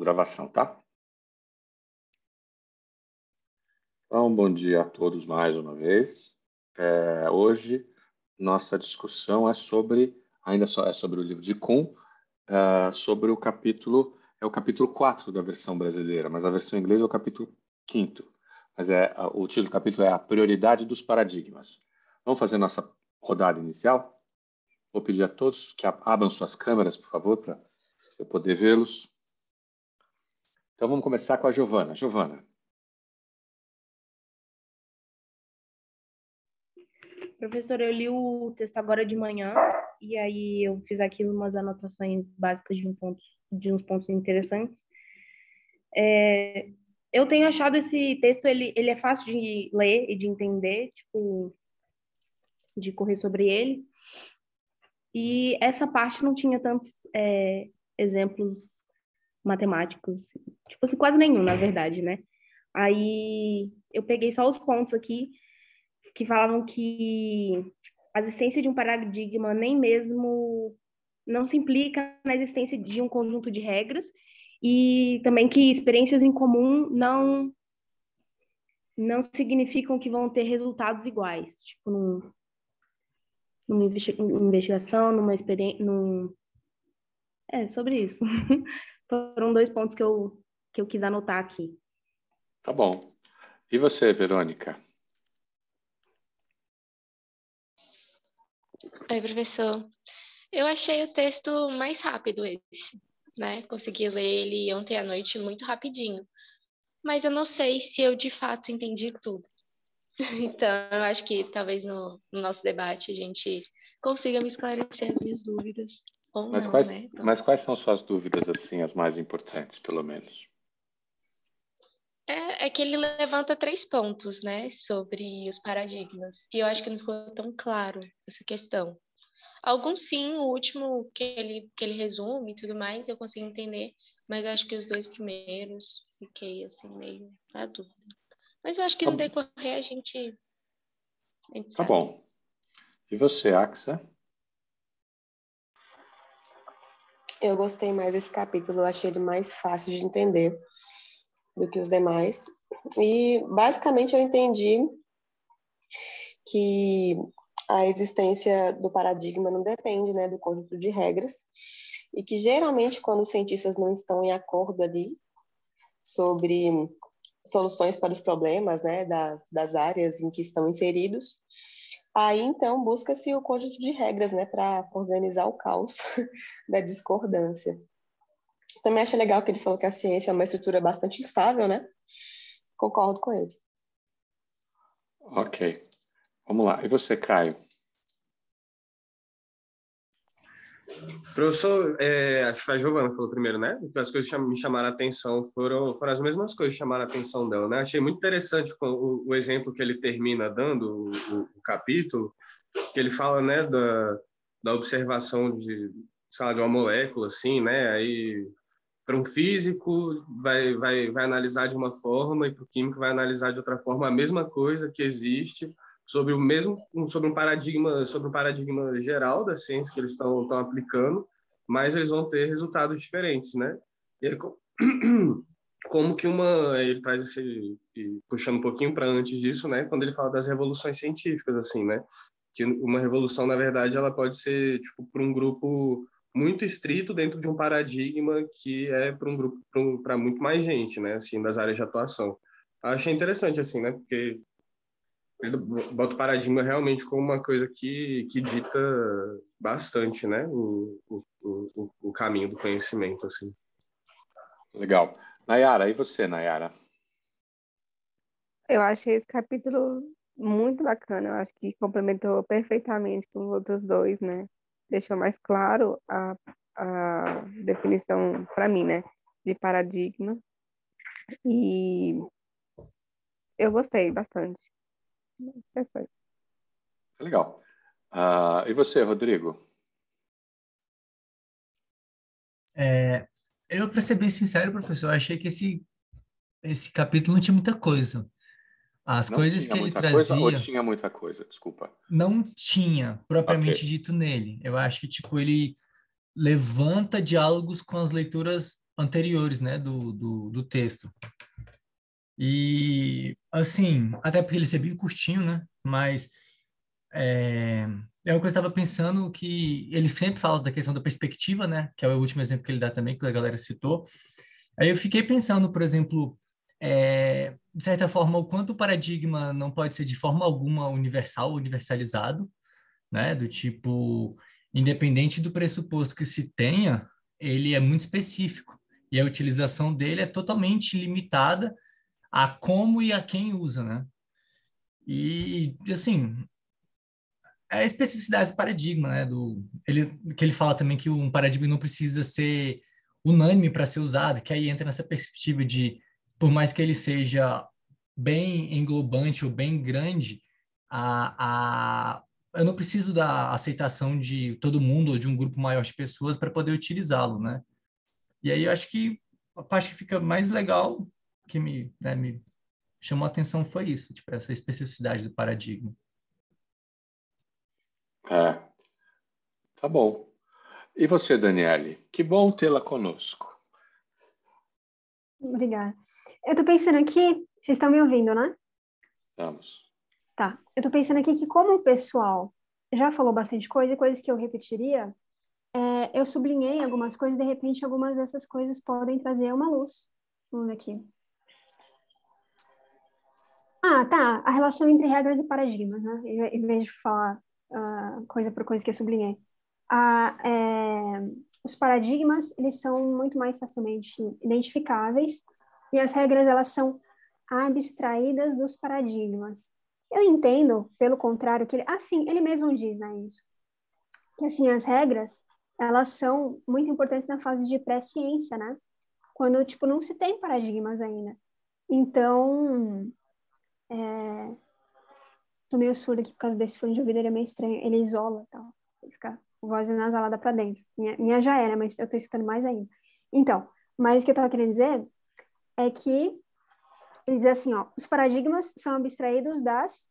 gravação, tá? Então, bom dia a todos mais uma vez. É, hoje, nossa discussão é sobre, ainda só é sobre o livro de Kuhn, é, sobre o capítulo, é o capítulo 4 da versão brasileira, mas a versão inglesa é o capítulo 5. Mas é, o título do capítulo é A Prioridade dos Paradigmas. Vamos fazer nossa rodada inicial? Vou pedir a todos que abram suas câmeras, por favor, para eu poder vê-los. Então vamos começar com a Giovana. Giovana. Professor, eu li o texto agora de manhã e aí eu fiz aqui umas anotações básicas de, um ponto, de uns pontos interessantes. É, eu tenho achado esse texto, ele, ele é fácil de ler e de entender, tipo, de correr sobre ele. E essa parte não tinha tantos é, exemplos matemáticos, tipo assim, quase nenhum, na verdade, né? Aí eu peguei só os pontos aqui que falavam que a existência de um paradigma nem mesmo não se implica na existência de um conjunto de regras e também que experiências em comum não não significam que vão ter resultados iguais, tipo num, numa investigação, numa experiência, num... é sobre isso. Foram dois pontos que eu que eu quis anotar aqui. Tá bom. E você, Verônica? Oi, professor. Eu achei o texto mais rápido esse, né? Consegui ler ele ontem à noite muito rapidinho. Mas eu não sei se eu de fato entendi tudo. Então, eu acho que talvez no, no nosso debate a gente consiga me esclarecer as minhas dúvidas. Ou mas, não, quais, né? Então... mas quais são suas dúvidas, assim, as mais importantes, pelo menos? É, é, que ele levanta três pontos, né, sobre os paradigmas. E eu acho que não ficou tão claro essa questão. Alguns sim, o último que ele, que ele resume e tudo mais, eu consigo entender, mas acho que os dois primeiros fiquei assim meio na dúvida. Mas eu acho que no tá decorrer a gente. A gente tá bom. E você, Axa? Eu gostei mais desse capítulo, achei ele mais fácil de entender do que os demais. E basicamente eu entendi que a existência do paradigma não depende né, do conjunto de regras e que geralmente quando os cientistas não estão em acordo ali sobre soluções para os problemas né, das, das áreas em que estão inseridos, aí então busca-se o conjunto de regras né, para organizar o caos da discordância. Também acho legal que ele falou que a ciência é uma estrutura bastante instável, né? Concordo com ele. Ok. Vamos lá. E você, Caio? Professor, é, acho que a Giovana falou primeiro, né? As coisas que me chamaram a atenção foram, foram as mesmas coisas que chamaram a atenção dela, né? Achei muito interessante o, o exemplo que ele termina dando, o, o, capítulo, que ele fala, né, da, da observação de, sei de uma molécula, assim, né? Aí para um físico vai, vai, vai analisar de uma forma e para o químico vai analisar de outra forma a mesma coisa que existe sobre o mesmo sobre um paradigma sobre um paradigma geral da ciência que eles estão estão aplicando mas eles vão ter resultados diferentes né? E como que uma ele traz esse puxando um pouquinho para antes disso né? Quando ele fala das revoluções científicas assim né? Que uma revolução na verdade ela pode ser tipo para um grupo muito estrito dentro de um paradigma que é para um grupo para muito mais gente, né, assim, das áreas de atuação. Achei interessante assim, né, porque ele bota o paradigma realmente como uma coisa que, que dita bastante, né, o, o, o, o caminho do conhecimento, assim. Legal. Nayara, e você, Nayara? Eu achei esse capítulo muito bacana, eu acho que complementou perfeitamente com os outros dois, né? deixou mais claro a, a definição, para mim, né, de paradigma. E eu gostei bastante. Interessante. Legal. Uh, e você, Rodrigo? É, eu, para ser bem sincero, professor, achei que esse, esse capítulo não tinha muita coisa. As não coisas que ele trazia. Coisa, ou tinha muita coisa, desculpa. Não tinha propriamente okay. dito nele. Eu acho que tipo ele levanta diálogos com as leituras anteriores, né, do, do, do texto. E, assim, até porque ele é bem curtinho, né, mas é, é o que eu estava pensando que ele sempre fala da questão da perspectiva, né, que é o último exemplo que ele dá também, que a galera citou. Aí eu fiquei pensando, por exemplo, é, de certa forma, o quanto o paradigma não pode ser de forma alguma universal, universalizado, né, do tipo, independente do pressuposto que se tenha, ele é muito específico. E a utilização dele é totalmente limitada a como e a quem usa, né? E assim, é a especificidade do paradigma, né? Do ele que ele fala também que um paradigma não precisa ser unânime para ser usado, que aí entra nessa perspectiva de por mais que ele seja bem englobante ou bem grande, a, a eu não preciso da aceitação de todo mundo ou de um grupo maior de pessoas para poder utilizá-lo, né? E aí eu acho que a parte que fica mais legal, que me, né, me chamou a atenção foi isso, tipo, essa especificidade do paradigma. É, tá bom. E você, Daniele? Que bom tê-la conosco. Obrigada. Eu estou pensando aqui, vocês estão me ouvindo, né? Estamos. Tá. Eu tô pensando aqui que como o pessoal já falou bastante coisa, coisas que eu repetiria, é, eu sublinhei algumas coisas, de repente algumas dessas coisas podem trazer uma luz. Vamos ver aqui. Ah, tá. A relação entre regras e paradigmas, né? Em vez de falar uh, coisa por coisa que eu sublinhei. Ah, é, os paradigmas, eles são muito mais facilmente identificáveis e as regras, elas são abstraídas dos paradigmas. Eu entendo, pelo contrário, que ele, assim, ele mesmo diz, né, isso. Que assim, as regras, elas são muito importantes na fase de pré-ciência, né? Quando, tipo, não se tem paradigmas ainda. Então, é... tô meio surda aqui por causa desse fone de ouvido, ele é meio estranho, ele isola, tal, ele fica voz nasalada para dentro. Minha, minha já era, mas eu tô escutando mais ainda. Então, mas o que eu tava querendo dizer é que ele diz assim, ó, os paradigmas são abstraídos das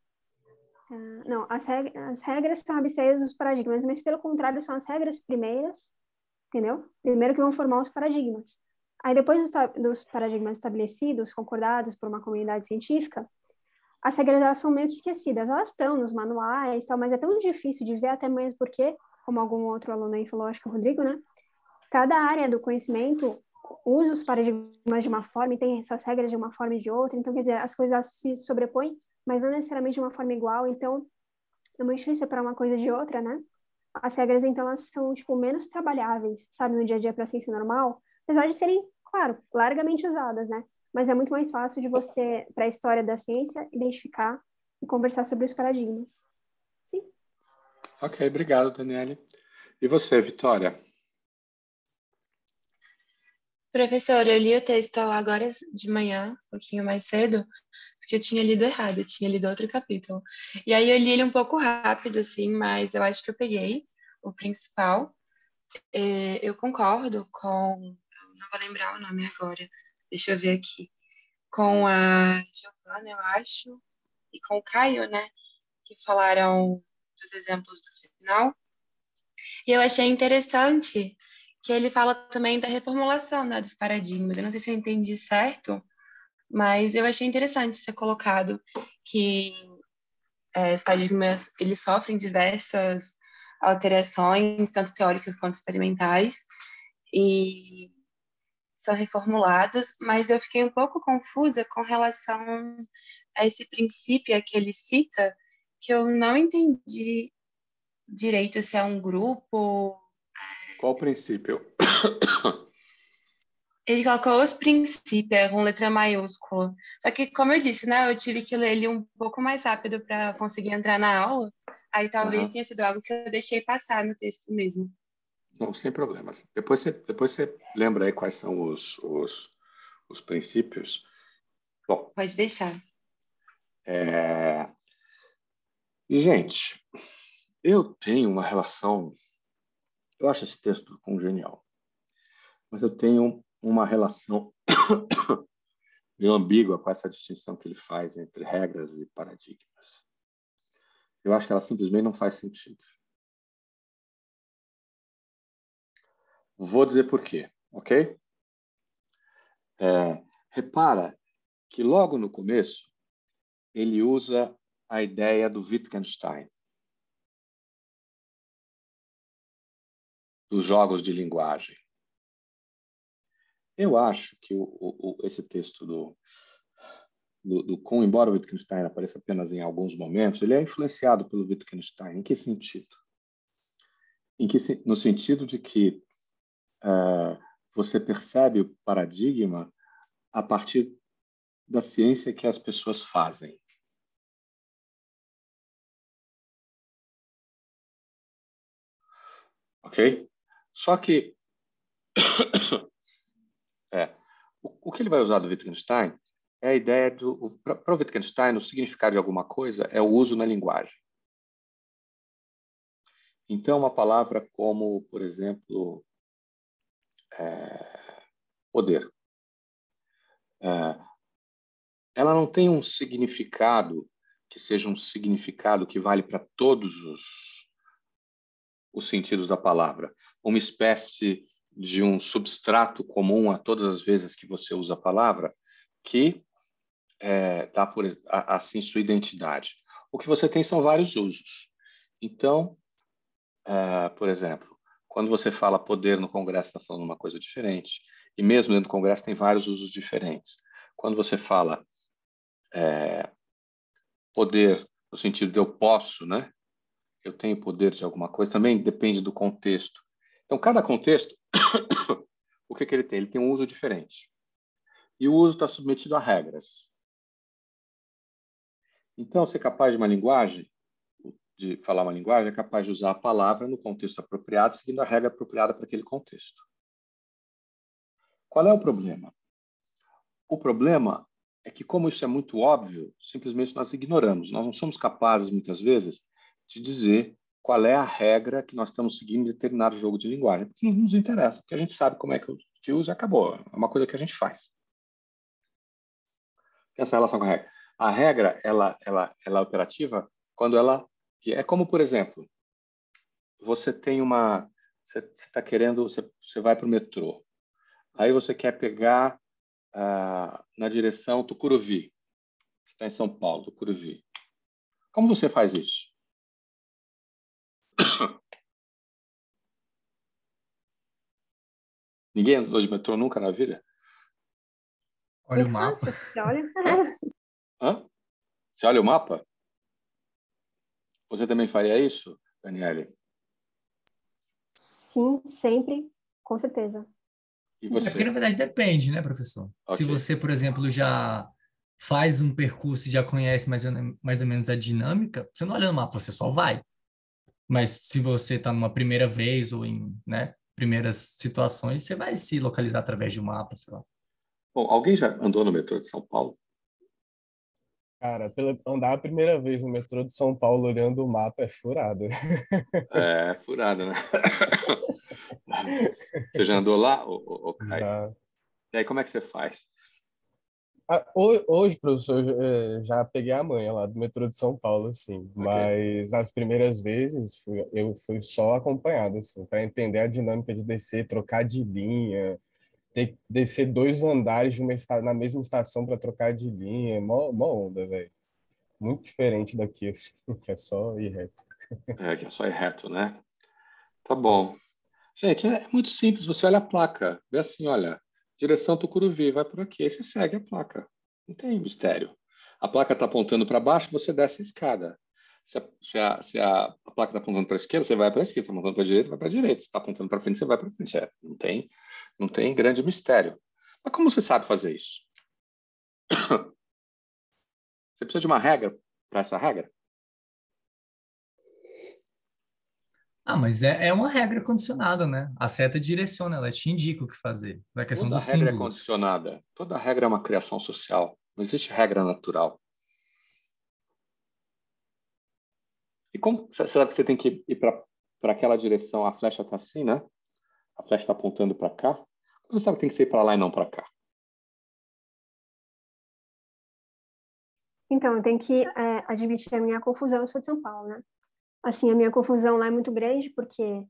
uh, não, as, reg as regras são abstraídas dos paradigmas, mas pelo contrário são as regras primeiras, entendeu? Primeiro que vão formar os paradigmas. Aí depois dos, dos paradigmas estabelecidos, concordados por uma comunidade científica, as regras são meio que esquecidas. Elas estão nos manuais, tal, mas é tão difícil de ver até mesmo porque, como algum outro aluno aí falou, acho que o Rodrigo, né? Cada área do conhecimento usa os paradigmas de uma forma e tem suas regras de uma forma e de outra, então, quer dizer, as coisas se sobrepõem, mas não necessariamente de uma forma igual, então é muito difícil separar uma coisa de outra, né? As regras, então, elas são, tipo, menos trabalháveis, sabe, no dia a dia para a ciência normal, apesar de serem, claro, largamente usadas, né? Mas é muito mais fácil de você, para a história da ciência, identificar e conversar sobre os paradigmas. Sim. Ok, obrigado, Daniele. E você, Vitória? Professor, eu li o texto agora de manhã, um pouquinho mais cedo, porque eu tinha lido errado, eu tinha lido outro capítulo. E aí eu li ele um pouco rápido, assim, mas eu acho que eu peguei o principal. É, eu concordo com. Não vou lembrar o nome agora, deixa eu ver aqui. Com a Giovana, eu acho, e com o Caio, né? Que falaram dos exemplos do final. E eu achei interessante que ele fala também da reformulação né, dos paradigmas. Eu não sei se eu entendi certo, mas eu achei interessante ser colocado que é, os paradigmas eles sofrem diversas alterações, tanto teóricas quanto experimentais, e são reformulados, mas eu fiquei um pouco confusa com relação a esse princípio que ele cita, que eu não entendi direito se é um grupo qual princípio? Ele colocou os princípios com letra maiúscula. Só que, como eu disse, né, eu tive que ler ele um pouco mais rápido para conseguir entrar na aula. Aí talvez uhum. tenha sido algo que eu deixei passar no texto mesmo. Não, sem problemas. Depois você, depois você lembra aí quais são os, os, os princípios. Bom. Pode deixar. É... Gente, eu tenho uma relação eu acho esse texto congenial, mas eu tenho uma relação meio ambígua com essa distinção que ele faz entre regras e paradigmas. Eu acho que ela simplesmente não faz sentido. Vou dizer por quê, ok? É, repara que logo no começo ele usa a ideia do Wittgenstein, dos jogos de linguagem. Eu acho que o, o, esse texto do, do, do Kuhn, embora o Wittgenstein apareça apenas em alguns momentos, ele é influenciado pelo Wittgenstein. Em que sentido? Em que, no sentido de que você percebe o paradigma a partir da ciência que as pessoas fazem. Ok? Só que é, o, o, que ele vai usar do Wittgenstein é a ideia do para o Wittgenstein o significado de alguma coisa é o uso na linguagem. Então, uma palavra como, por exemplo, é, poder. É, ela não tem um significado que seja um significado que vale para todos os, os sentidos da palavra, uma espécie de um substrato comum a todas as vezes que você usa a palavra, que é, dá por, assim sua identidade. O que você tem são vários usos. Então, é, por exemplo, quando você fala poder no Congresso, está falando uma coisa diferente. E mesmo dentro do Congresso tem vários usos diferentes. Quando você fala é, poder no sentido de eu posso, né? Eu tenho poder de alguma coisa, também depende do contexto. Então, cada contexto, o que, que ele tem? Ele tem um uso diferente. E o uso está submetido a regras. Então, ser capaz de uma linguagem, de falar uma linguagem, é capaz de usar a palavra no contexto apropriado, seguindo a regra apropriada para aquele contexto. Qual é o problema? O problema é que, como isso é muito óbvio, simplesmente nós ignoramos. Nós não somos capazes, muitas vezes, de dizer qual é a regra que nós estamos seguindo em determinado jogo de linguagem. Porque não nos interessa, porque a gente sabe como é que, que usa e acabou. É uma coisa que a gente faz. Essa relação com a regra. A regra, ela, ela, ela é operativa quando ela... É como, por exemplo, você tem uma... Você está querendo... Você, você vai para o metrô. Aí você quer pegar ah, na direção Tucuruvi, que está em São Paulo, Tucuruvi. Como você faz isso? Ninguém andou de metrô nunca na vida? Olha o mapa. Você olha... Hã? Você olha o mapa? Você também faria isso, Daniele? Sim, sempre, com certeza. E É você? porque, na verdade, depende, né, professor? Se Ok. você, por exemplo, já faz um percurso e já conhece mais ou, mais ou menos a dinâmica, você não olha no mapa, você só vai. Mas se você está numa primeira vez ou em né, primeiras situações, você vai se localizar através de um mapa, sei lá. Bom, alguém já andou no metrô de São Paulo? Cara, pela, andar a primeira vez no metrô de São Paulo olhando o mapa é furado. É, furada, né? Você já andou lá, ô, ô, ô, Caio? Já. E aí, como é que você faz? Ah, ho- Hoje, professor, eu, eh, já peguei a manha lá do metrô de São Paulo, assim, mas as primeiras vezes eu fui só acompanhado, assim, para entender a dinâmica de descer, trocar de linha, ter descer dois andares de uma esta- na mesma estação para trocar de linha, mó, mó onda, velho. Muito diferente daqui, assim, que é só ir reto. É, que é só ir reto, né? Tá bom. Gente, é muito simples. Você olha a placa, vê assim, olha, direção Tucuruvi, vai por aqui. Aí você segue a placa. Não tem mistério. A placa está apontando para baixo, você desce a escada. Se a, se a, se a, placa está apontando para a esquerda, você vai para a esquerda. Está apontando para a direita, vai para a direita. Se está apontando para frente, você vai para frente. É, não, tem, não tem grande mistério. Mas como você sabe fazer isso? Você precisa de uma regra para essa regra? Ah, mas é, é uma regra condicionada, né? A seta direciona, ela te indica o que fazer. Da questão Toda dos regra é símbolos. condicionada. Toda regra é uma criação social. Não existe regra natural. Como será que você tem que ir para aquela direção? A flecha está assim, né? A flecha está apontando para cá. Como você sabe que tem que ser para lá e não para cá? Então, eu tenho que é, admitir a minha confusão, eu sou de São Paulo, né? Assim, a minha confusão lá é muito grande, porque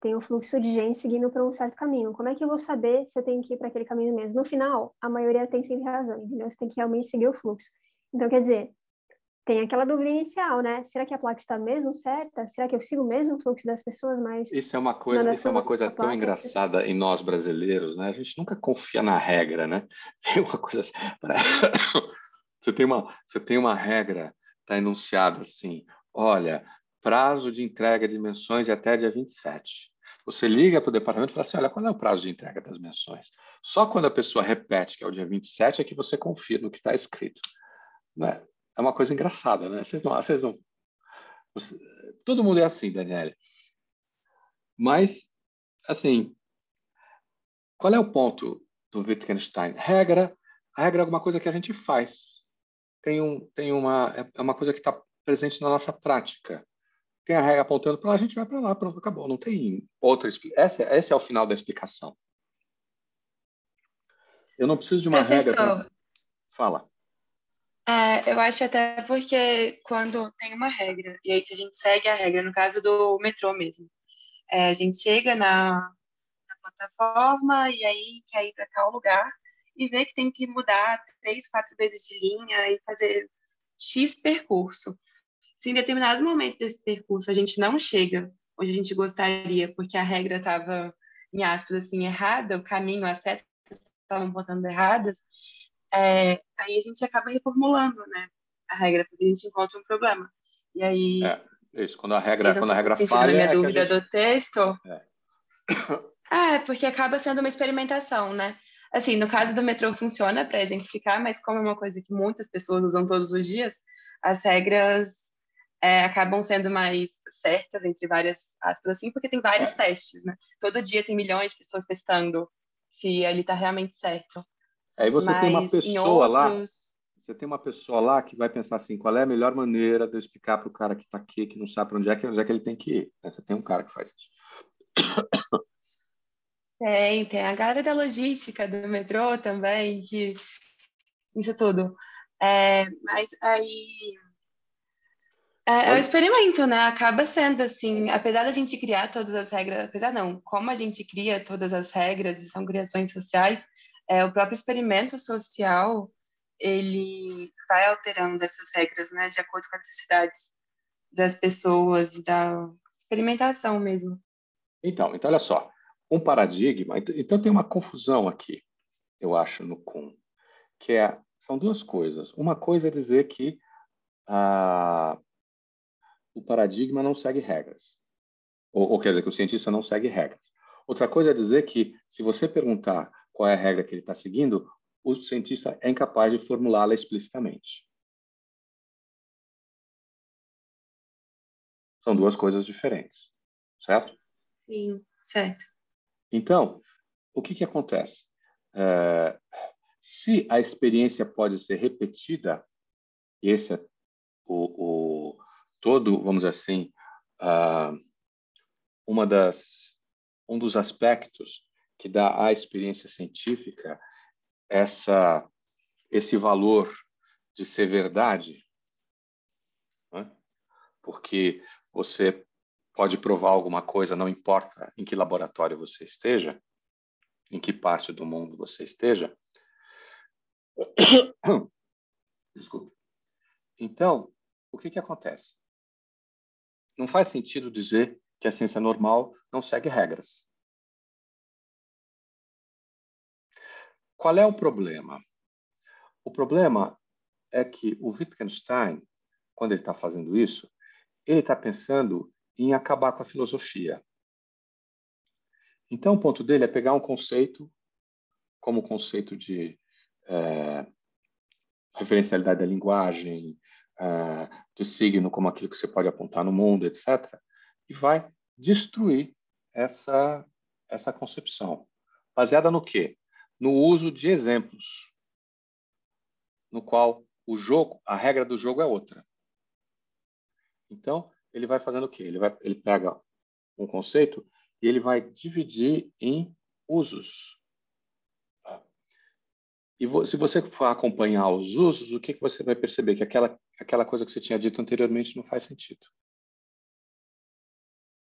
tem um fluxo de gente seguindo por um certo caminho. Como é que eu vou saber se eu tenho que ir para aquele caminho mesmo? No final, a maioria tem sempre razão, entendeu? Você tem que realmente seguir o fluxo. Então, quer dizer, tem aquela dúvida inicial, né? Será que a placa está mesmo certa? Será que eu sigo mesmo o fluxo das pessoas? Mas isso é uma coisa, isso é uma coisa tão engraçada em nós brasileiros, né? A gente nunca confia na regra, né? Tem uma coisa assim, você tem uma, você tem uma regra, está enunciada assim, olha, prazo de entrega de menções é até dia 27. Você liga para o departamento e fala assim, olha, qual é o prazo de entrega das menções? Só quando a pessoa repete que é o dia 27 é que você confia no que está escrito. Né? É uma coisa engraçada, né? Vocês não... Vocês não você, todo mundo é assim, Daniele. Mas, assim, qual é o ponto do Wittgenstein? Regra, a regra é alguma coisa que a gente faz tem, um, tem uma, é, é uma coisa que está presente na nossa prática. Tem a regra apontando para lá, a gente vai para lá, pronto, acabou. Não tem outra explicação. Esse é o final da explicação. Eu não preciso de uma Professor, regra. Pra... Fala. É, eu acho até porque quando tem uma regra, e aí se a gente segue a regra, no caso do metrô mesmo, é, a gente chega na, na plataforma e aí quer ir para tal lugar, e ver que tem que mudar três, quatro vezes de linha e fazer X percurso. Se em determinado momento desse percurso a gente não chega onde a gente gostaria, porque a regra estava, em aspas, assim, errada, o caminho, as setas estavam botando erradas, é, aí a gente acaba reformulando, né, a regra, porque a gente encontra um problema. E aí... É, isso, quando a regra, quando a regra falha... Minha é dúvida gente... do texto... É. é, porque acaba sendo uma experimentação, né? Assim, no caso do metrô funciona para exemplificar, mas como é uma coisa que muitas pessoas usam todos os dias, as regras é, acabam sendo mais certas, entre várias aspas, assim, porque tem vários testes, né? Todo dia tem milhões de pessoas testando se ele está realmente certo. Aí você mas, tem uma pessoa outros... lá, você tem uma pessoa lá que vai pensar assim, qual é a melhor maneira de eu explicar para o cara que está aqui, que não sabe para onde é que, onde é que ele tem que ir. Você tem um cara que faz isso. Tem, tem a galera da logística do metrô também, que isso tudo. É, mas aí é, é um experimento, né? Acaba sendo assim, apesar da gente criar todas as regras, apesar não, como a gente cria todas as regras e são criações sociais, é, o próprio experimento social ele vai alterando essas regras, né, de acordo com as necessidades das pessoas e da experimentação mesmo. Então, então olha só, um paradigma. Então tem uma confusão aqui, eu acho, no Kuhn, que é são duas coisas. Uma coisa é dizer que ah, o paradigma não segue regras, ou, ou, quer dizer que o cientista não segue regras. Outra coisa é dizer que se você perguntar qual é a regra que ele está seguindo, o cientista é incapaz de formulá-la explicitamente. São duas coisas diferentes, certo? Sim, certo. Então, o que, que acontece? É, se a experiência pode ser repetida, esse é o, o todo, vamos dizer assim, uh, uma das, um dos aspectos que dá à experiência científica essa, esse valor de ser verdade, né? porque você pode provar alguma coisa, não importa em que laboratório você esteja, em que parte do mundo você esteja. Desculpe. Então, o que, que acontece? Não faz sentido dizer que a ciência normal não segue regras. Qual é o problema? O problema é que o Wittgenstein, quando ele está fazendo isso, ele está pensando em acabar com a filosofia. Então, o ponto dele é pegar um conceito, como o conceito de é, referencialidade da linguagem, é, de signo como aquilo que você pode apontar no mundo, etc., e vai destruir essa, essa concepção. Baseada no quê? No uso de exemplos, no qual o jogo, a regra do jogo é outra. Então, ele vai fazendo o quê? Ele, vai, ele pega um conceito e ele vai dividir em usos. E se você for acompanhar os usos, o que, que você vai perceber? Que aquela, aquela coisa que você tinha dito anteriormente não faz sentido.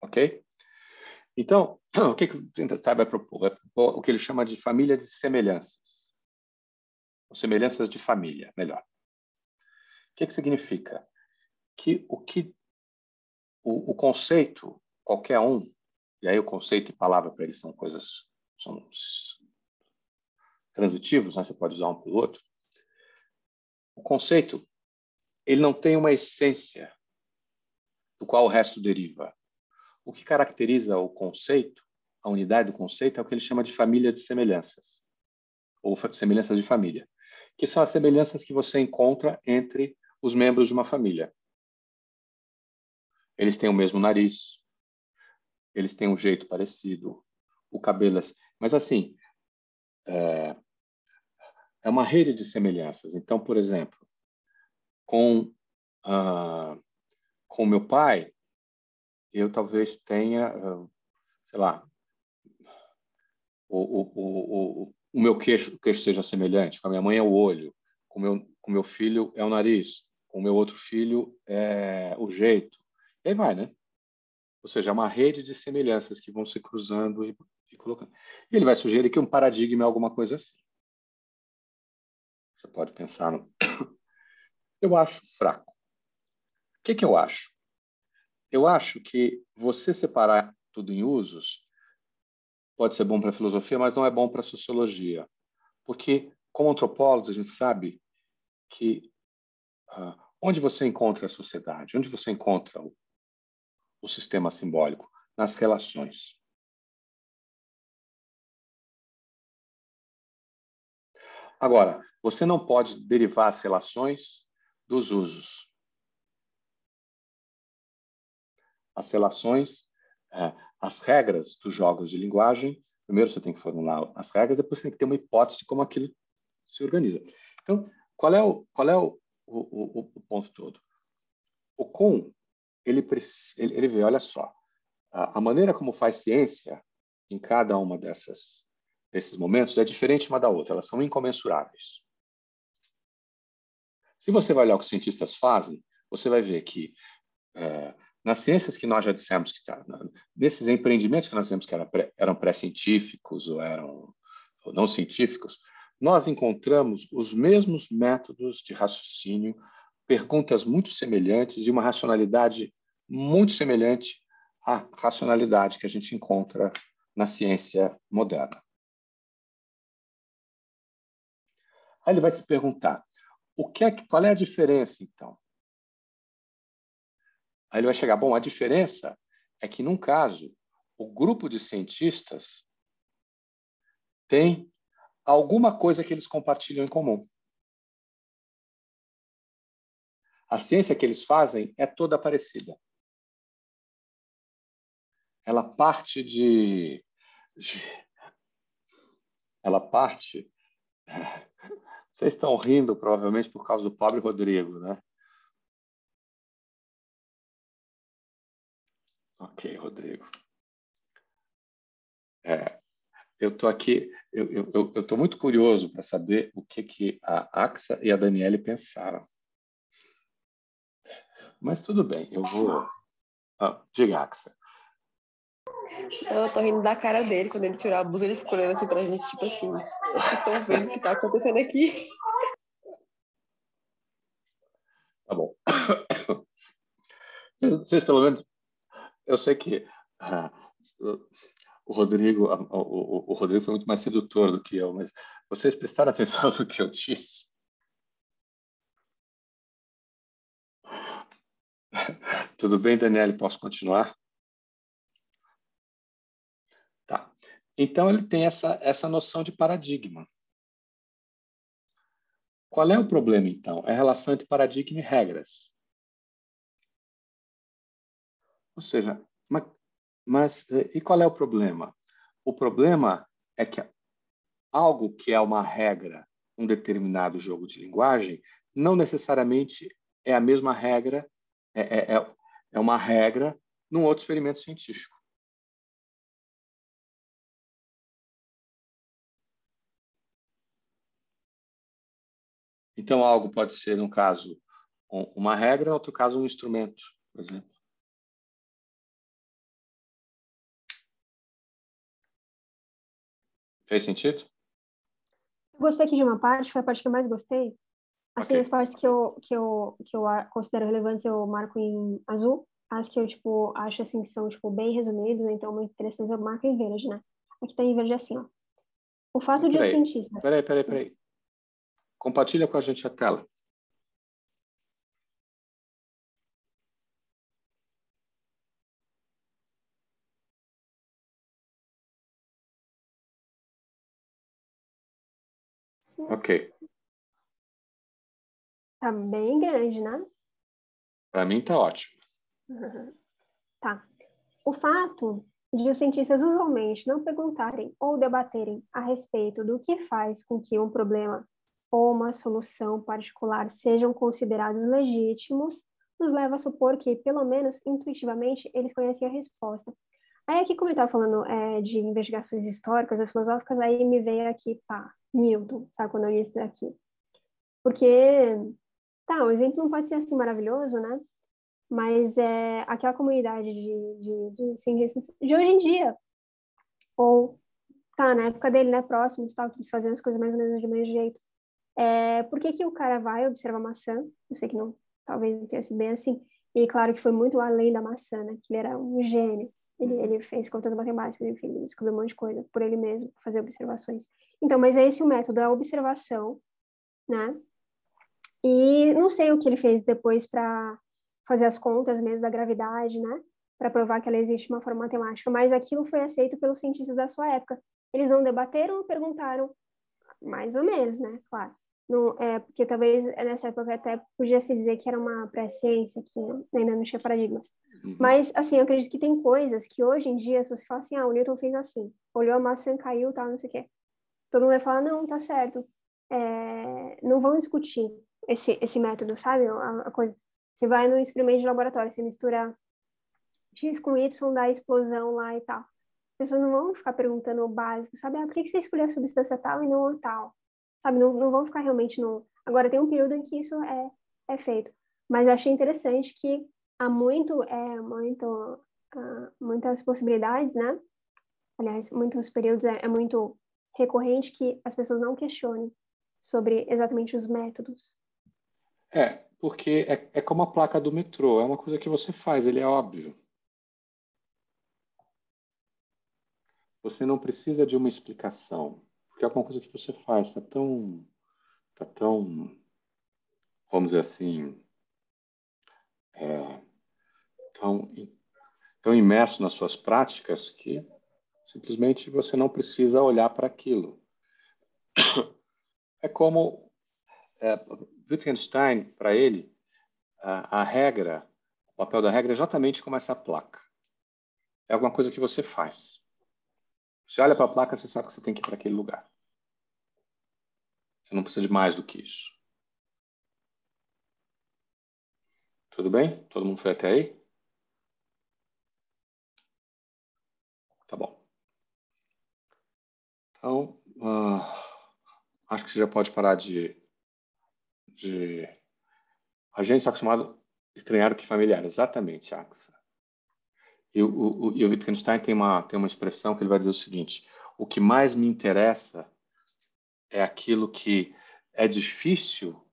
Ok? Então, o que, que o Stein vai propor? Vai propor o que ele chama de família de semelhanças. Ou semelhanças de família, melhor. O que, que significa? Que o que o, o conceito, qualquer um, e aí o conceito e palavra para eles são coisas, são transitivos, né? você pode usar um para o outro. O conceito, ele não tem uma essência do qual o resto deriva. O que caracteriza o conceito, a unidade do conceito, é o que ele chama de família de semelhanças, ou semelhanças de família, que são as semelhanças que você encontra entre os membros de uma família. Eles têm o mesmo nariz, eles têm um jeito parecido, o cabelo. É mas, assim, é, é uma rede de semelhanças. Então, por exemplo, com, ah, com meu pai, eu talvez tenha, ah, sei lá, o, o, o, o meu queixo, queixo seja semelhante, com a minha mãe é o olho, com meu, com meu filho é o nariz, com o meu outro filho é o jeito. E aí vai, né? Ou seja, é uma rede de semelhanças que vão se cruzando e, e colocando. E ele vai sugerir que um paradigma é alguma coisa assim. Você pode pensar no... Eu acho fraco. O que, que eu acho? Eu acho que você separar tudo em usos pode ser bom para a filosofia, mas não é bom para a sociologia. Porque, como antropólogos, a gente sabe que uh, onde você encontra a sociedade, onde você encontra o, o sistema simbólico? Nas relações. Agora, você não pode derivar as relações dos usos. As relações, é, as regras dos jogos de linguagem, primeiro você tem que formular as regras, depois você tem que ter uma hipótese de como aquilo se organiza. Então, qual é o, qual é o, o, o, ponto todo? O com, ele, ele, ele vê, olha só, a, a maneira como faz ciência em cada uma dessas desses momentos é diferente uma da outra, elas são incomensuráveis. Se você vai olhar o que os cientistas fazem, você vai ver que é, nas ciências que nós já dissemos que tá, nesses empreendimentos que nós dissemos que eram pré-científicos ou eram ou não científicos, nós encontramos os mesmos métodos de raciocínio, perguntas muito semelhantes e uma racionalidade muito semelhante à racionalidade que a gente encontra na ciência moderna. Aí ele vai se perguntar: o que é, qual é a diferença, então? Aí ele vai chegar: bom, a diferença é que, num caso, o grupo de cientistas tem alguma coisa que eles compartilham em comum. A ciência que eles fazem é toda parecida. Ela parte de, ela parte vocês estão rindo provavelmente por causa do pobre Rodrigo, né? Ok, Rodrigo. É, eu estou aqui, eu estou muito curioso para saber o que, que a Axa e a Daniele pensaram. Mas tudo bem, eu vou. Ah, diga, Axa. Eu tô rindo da cara dele. Quando ele tirou a blusa, ele ficou olhando assim pra gente, tipo assim, vocês estão vendo o que tá acontecendo aqui? Tá bom. Vocês, vocês pelo menos. Eu sei que. Ah, o Rodrigo, o, o, Rodrigo foi muito mais sedutor do que eu, mas vocês prestaram atenção no que eu disse? Tudo bem, Daniele? Posso continuar? Tá. Então, ele tem essa, essa noção de paradigma. Qual é o problema, então? É a relação entre paradigma e regras. Ou seja, mas mas e qual é o problema? O problema é que algo que é uma regra, um determinado jogo de linguagem, não necessariamente é a mesma regra, é, é, é, é uma regra num outro experimento científico. Então, algo pode ser, no caso, uma regra, no outro caso, um instrumento, por exemplo. Fez sentido? Eu gostei aqui de uma parte, foi a parte que eu mais gostei. Assim, Ok. as partes que eu, que eu, que eu considero relevantes eu marco em azul. As que eu, tipo, acho, assim, que são, tipo, bem resumidas, né? então muito interessantes, eu marco em verde, né? Aqui tá em verde assim, ó. O fato de os Peraí, cientistas... Peraí, peraí, peraí. Compartilha com a gente a tela. Ok. Tá bem grande, né? Para mim tá ótimo. Tá. O fato de os cientistas usualmente não perguntarem ou debaterem a respeito do que faz com que um problema ou uma solução particular sejam considerados legítimos nos leva a supor que, pelo menos intuitivamente, eles conhecem a resposta. Aí aqui, como eu estava falando é, de investigações históricas ou filosóficas, aí me veio aqui, pá, Newton, sabe, quando eu li isso daqui. Porque, tá, o exemplo não pode ser assim maravilhoso, né? mas é aquela comunidade de, de, de cientistas de hoje em dia, ou tá na época dele, né, próximos, tal, que eles faziam as coisas mais ou menos do mesmo jeito. É, por que, que o cara vai observar maçã? Eu sei que não, talvez não tenha sido bem assim, e claro que foi muito além da maçã, né, que ele era um gênio. Ele, ele fez contas matemáticas, enfim, descobriu um monte de coisa por ele mesmo, fazer observações. Então, mas é esse o método, é a observação, né? E não sei o que ele fez depois para fazer as contas mesmo da gravidade, né? Para provar que ela existe de uma forma matemática. Mas aquilo foi aceito pelos cientistas da sua época. Eles não debateram ou perguntaram, mais ou menos, né? Claro. Não, é, porque talvez nessa época até podia se dizer que era uma pré-ciência, que ainda não tinha paradigmas. Uhum. Mas, assim, eu acredito que tem coisas que hoje em dia, se você fala assim, ah, o Newton fez assim, olhou a maçã, caiu, tal, não sei o quê. Todo mundo vai falar, não, tá certo. É, não vão discutir esse, esse método, sabe? A, a coisa. Você vai no experimento de laboratório, você mistura X com Y, dá explosão lá e tal. As pessoas não vão ficar perguntando o básico, sabe? Ah, por que você escolheu a substância tal e não a tal? Sabe? Não, não vão ficar realmente no... Agora, tem um período em que isso é, é feito. Mas eu achei interessante que há muito, é, muito, uh, muitas possibilidades, né? Aliás, muitos períodos é, é muito recorrente que as pessoas não questionem sobre exatamente os métodos. É, porque é, é como a placa do metrô, é uma coisa que você faz, ele é óbvio. Você não precisa de uma explicação, porque é uma coisa que você faz, está tão, tá tão, vamos dizer assim, é, tão, tão imerso nas suas práticas que simplesmente você não precisa olhar para aquilo. É como é, Wittgenstein, para ele, a, a, regra, o papel da regra é exatamente como essa placa. É alguma coisa que você faz. Você olha para a placa, você sabe que você tem que ir para aquele lugar. Você não precisa de mais do que isso. Tudo bem? Todo mundo foi até aí? Tá bom. Então, uh, acho que você já pode parar de de a gente está acostumado a estranhar o que familiar, exatamente, Axa. E o, o, e o Wittgenstein tem uma, tem uma expressão que ele vai dizer o seguinte: o que mais me interessa é aquilo que é difícil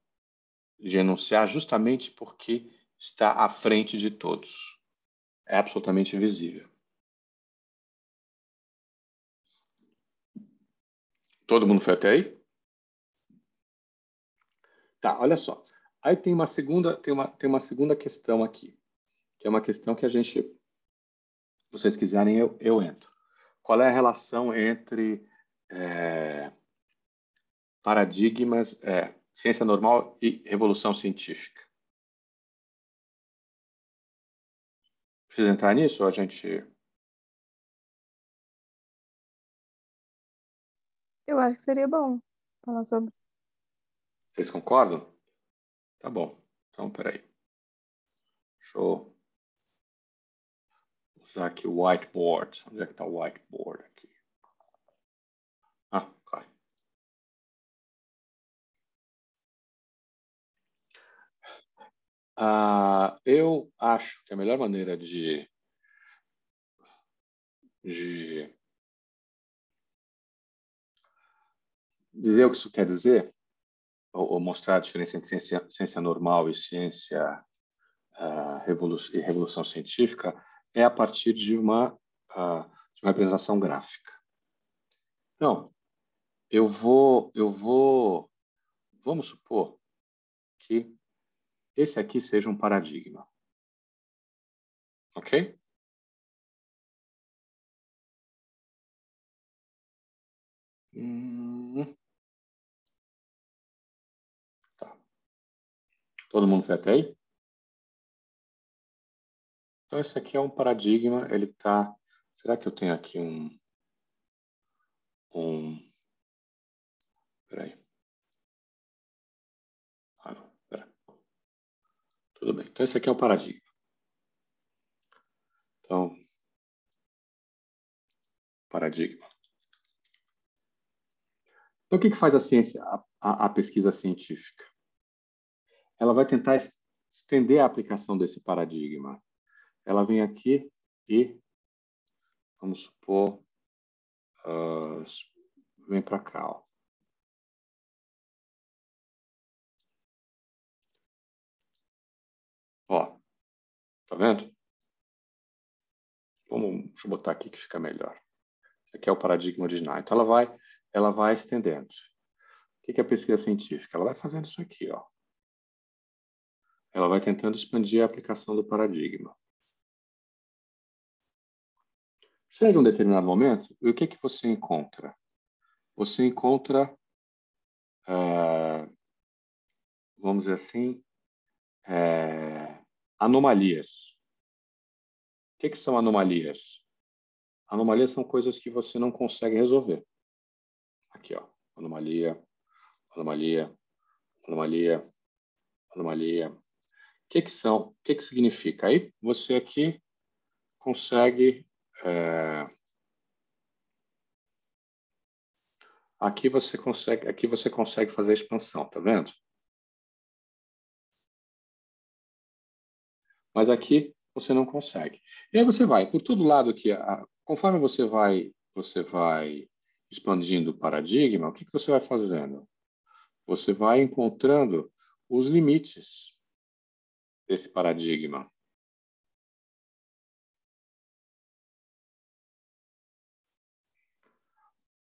de enunciar justamente porque está à frente de todos. É absolutamente invisível. Todo mundo foi até aí? Tá, olha só. Aí tem uma segunda, tem uma, tem uma segunda questão aqui, que é uma questão que a gente, se vocês quiserem, eu, eu entro. Qual é a relação entre é, paradigmas, é, ciência normal e revolução científica? Precisa entrar nisso ou a gente... Eu acho que seria bom falar sobre. Vocês concordam? Tá bom. Então, peraí. Deixa eu usar aqui o whiteboard. Onde é que está o whiteboard aqui? Ah, claro. Ah, eu acho que a melhor maneira de, de dizer o que isso quer dizer, ou, ou mostrar a diferença entre ciência, ciência normal e ciência uh, revolu e revolução científica, é a partir de uma, uh, de uma representação gráfica. Então, eu vou, eu vou, vamos supor que esse aqui seja um paradigma. Ok? Hum. Todo mundo foi até aí? Então, esse aqui é um paradigma, ele está... Será que eu tenho aqui um... um... Peraí. Ah, não, pera. Tudo bem. Então, esse aqui é o paradigma. Então, paradigma. Então, o que, que faz a ciência, a, a, a pesquisa científica? Ela vai tentar estender a aplicação desse paradigma. Ela vem aqui e, vamos supor, uh, vem para cá. Ó. ó, tá vendo? Vamos, deixa eu botar aqui que fica melhor. Esse aqui é o paradigma original. Então, ela vai ela vai estendendo. O que é a pesquisa científica? Ela vai fazendo isso aqui, ó. Ela vai tentando expandir a aplicação do paradigma. Chega um determinado momento, e o que, que você encontra? Você encontra, é, vamos dizer assim, é, anomalias. O que, que são anomalias? Anomalias são coisas que você não consegue resolver. Aqui, ó. Anomalia, anomalia, anomalia, anomalia. Que que são? O que que significa? Aí você aqui consegue... É... Aqui você consegue, aqui você consegue fazer a expansão, tá vendo? Mas aqui você não consegue. E aí você vai por todo lado aqui, conforme você vai, você vai expandindo o paradigma, o que, que você vai fazendo? Você vai encontrando os limites desse paradigma.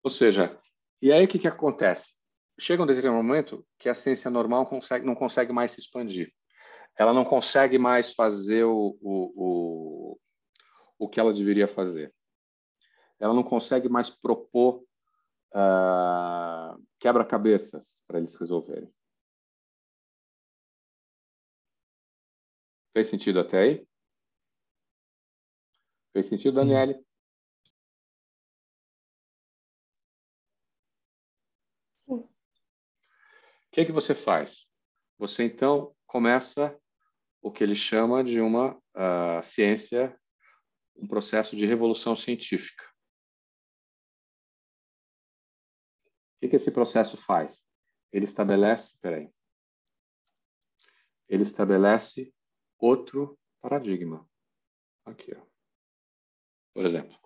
Ou seja, e aí o que, que acontece? Chega um determinado momento que a ciência normal consegue, não consegue mais se expandir. Ela não consegue mais fazer o, o, o, o que ela deveria fazer. Ela não consegue mais propor uh, quebra-cabeças para eles resolverem. Fez sentido até aí? Fez sentido, Sim. Daniele? Sim. O que, é que você faz? Você então começa o que ele chama de uma uh, ciência, um processo de revolução científica. O que, que esse processo faz? Ele estabelece, peraí, ele estabelece outro paradigma. Aqui, ó. Por exemplo.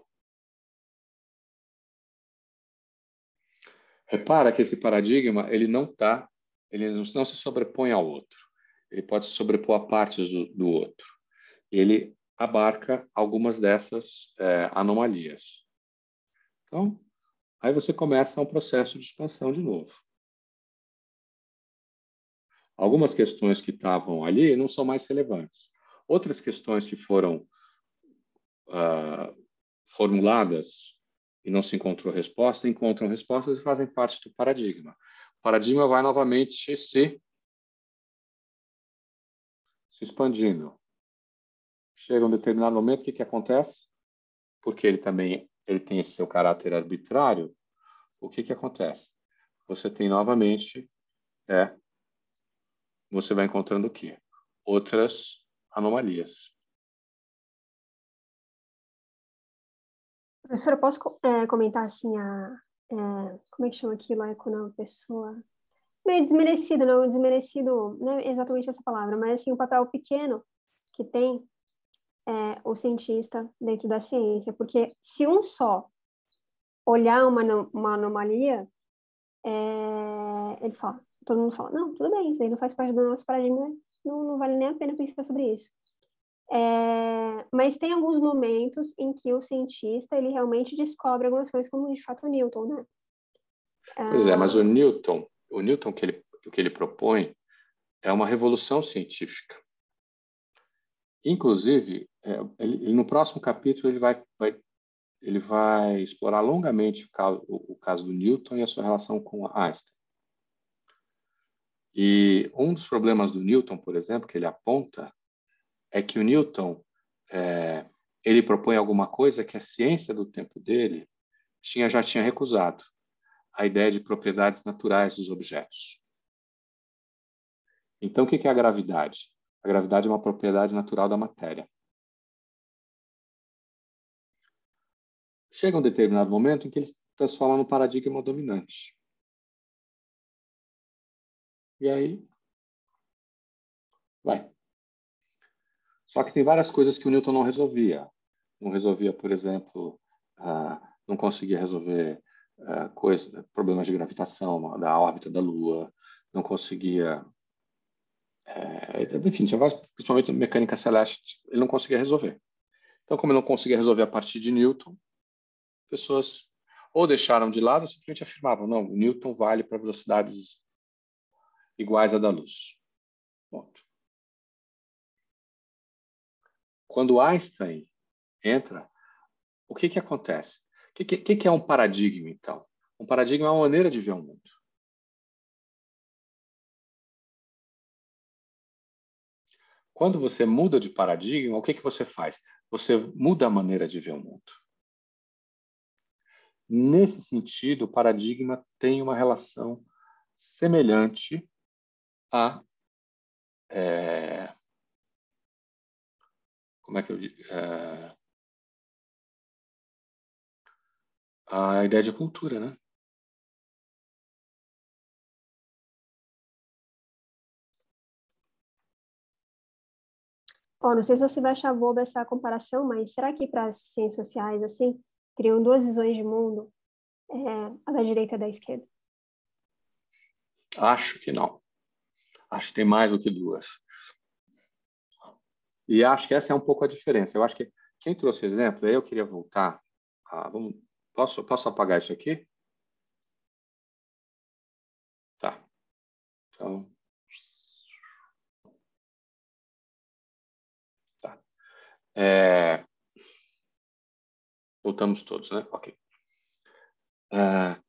Repara que esse paradigma ele não tá, ele não se sobrepõe ao outro. Ele pode se sobrepor a partes do, do outro. Ele abarca algumas dessas é, anomalias. Então, Aí você começa um processo de expansão de novo. Algumas questões que estavam ali não são mais relevantes. Outras questões que foram uh, formuladas e não se encontrou resposta, encontram respostas e fazem parte do paradigma. O paradigma vai novamente se, se expandindo. Chega um determinado momento, o que, que acontece? Porque ele também ele tem esse seu caráter arbitrário, o que, que acontece? Você tem novamente, é, você vai encontrando o quê? Outras anomalias. Professora, posso é, comentar assim a é, como é que chama aquilo é quando a pessoa meio desmerecido, não desmerecido, não é exatamente essa palavra, mas assim o papel pequeno que tem é, o cientista dentro da ciência, porque se um só olhar uma, uma anomalia, é, ele fala, todo mundo fala, não, tudo bem, isso aí não faz parte do nosso paradigma, não, não vale nem a pena pensar sobre isso. É, mas tem alguns momentos em que o cientista ele realmente descobre algumas coisas, como de fato o Newton, né? Pois é, mas o Newton, o Newton que ele, que ele propõe é uma revolução científica. Inclusive, é, ele, no próximo capítulo ele vai, vai, ele vai explorar longamente o caso, o, o caso do Newton e a sua relação com Einstein. E um dos problemas do Newton, por exemplo, que ele aponta, é que o Newton é, ele propõe alguma coisa que a ciência do tempo dele tinha já tinha recusado, a ideia de propriedades naturais dos objetos. Então, o que é a gravidade? A gravidade é uma propriedade natural da matéria. Chega um determinado momento em que ele se transforma no paradigma dominante. E aí, vai. Só que tem várias coisas que o Newton não resolvia. Não resolvia, por exemplo, uh, não conseguia resolver uh, coisa, problemas de gravitação da órbita da Lua, não conseguia. É, enfim, tinha várias, principalmente mecânica celeste, ele não conseguia resolver. Então, como ele não conseguia resolver a partir de Newton, pessoas ou deixaram de lado ou simplesmente afirmavam: não, Newton vale para velocidades iguais à da luz. Ponto. Quando Einstein entra, o que, que acontece? O que, que, que é um paradigma, então? Um paradigma é uma maneira de ver o mundo. Quando você muda de paradigma, o que, que você faz? Você muda a maneira de ver o mundo. Nesse sentido, o paradigma tem uma relação semelhante a é, como é que eu digo? É, a ideia de cultura, né? Oh, não sei se você vai achar boba essa comparação, mas será que para as ciências sociais, assim, criam duas visões de mundo, é, a da direita e a da esquerda? Acho que não. Acho que tem mais do que duas. E acho que essa é um pouco a diferença. Eu acho que quem trouxe exemplo, eu queria voltar. A, vamos, posso, posso apagar isso aqui? Tá. Então. Tá. É, voltamos todos, né? Ok. É,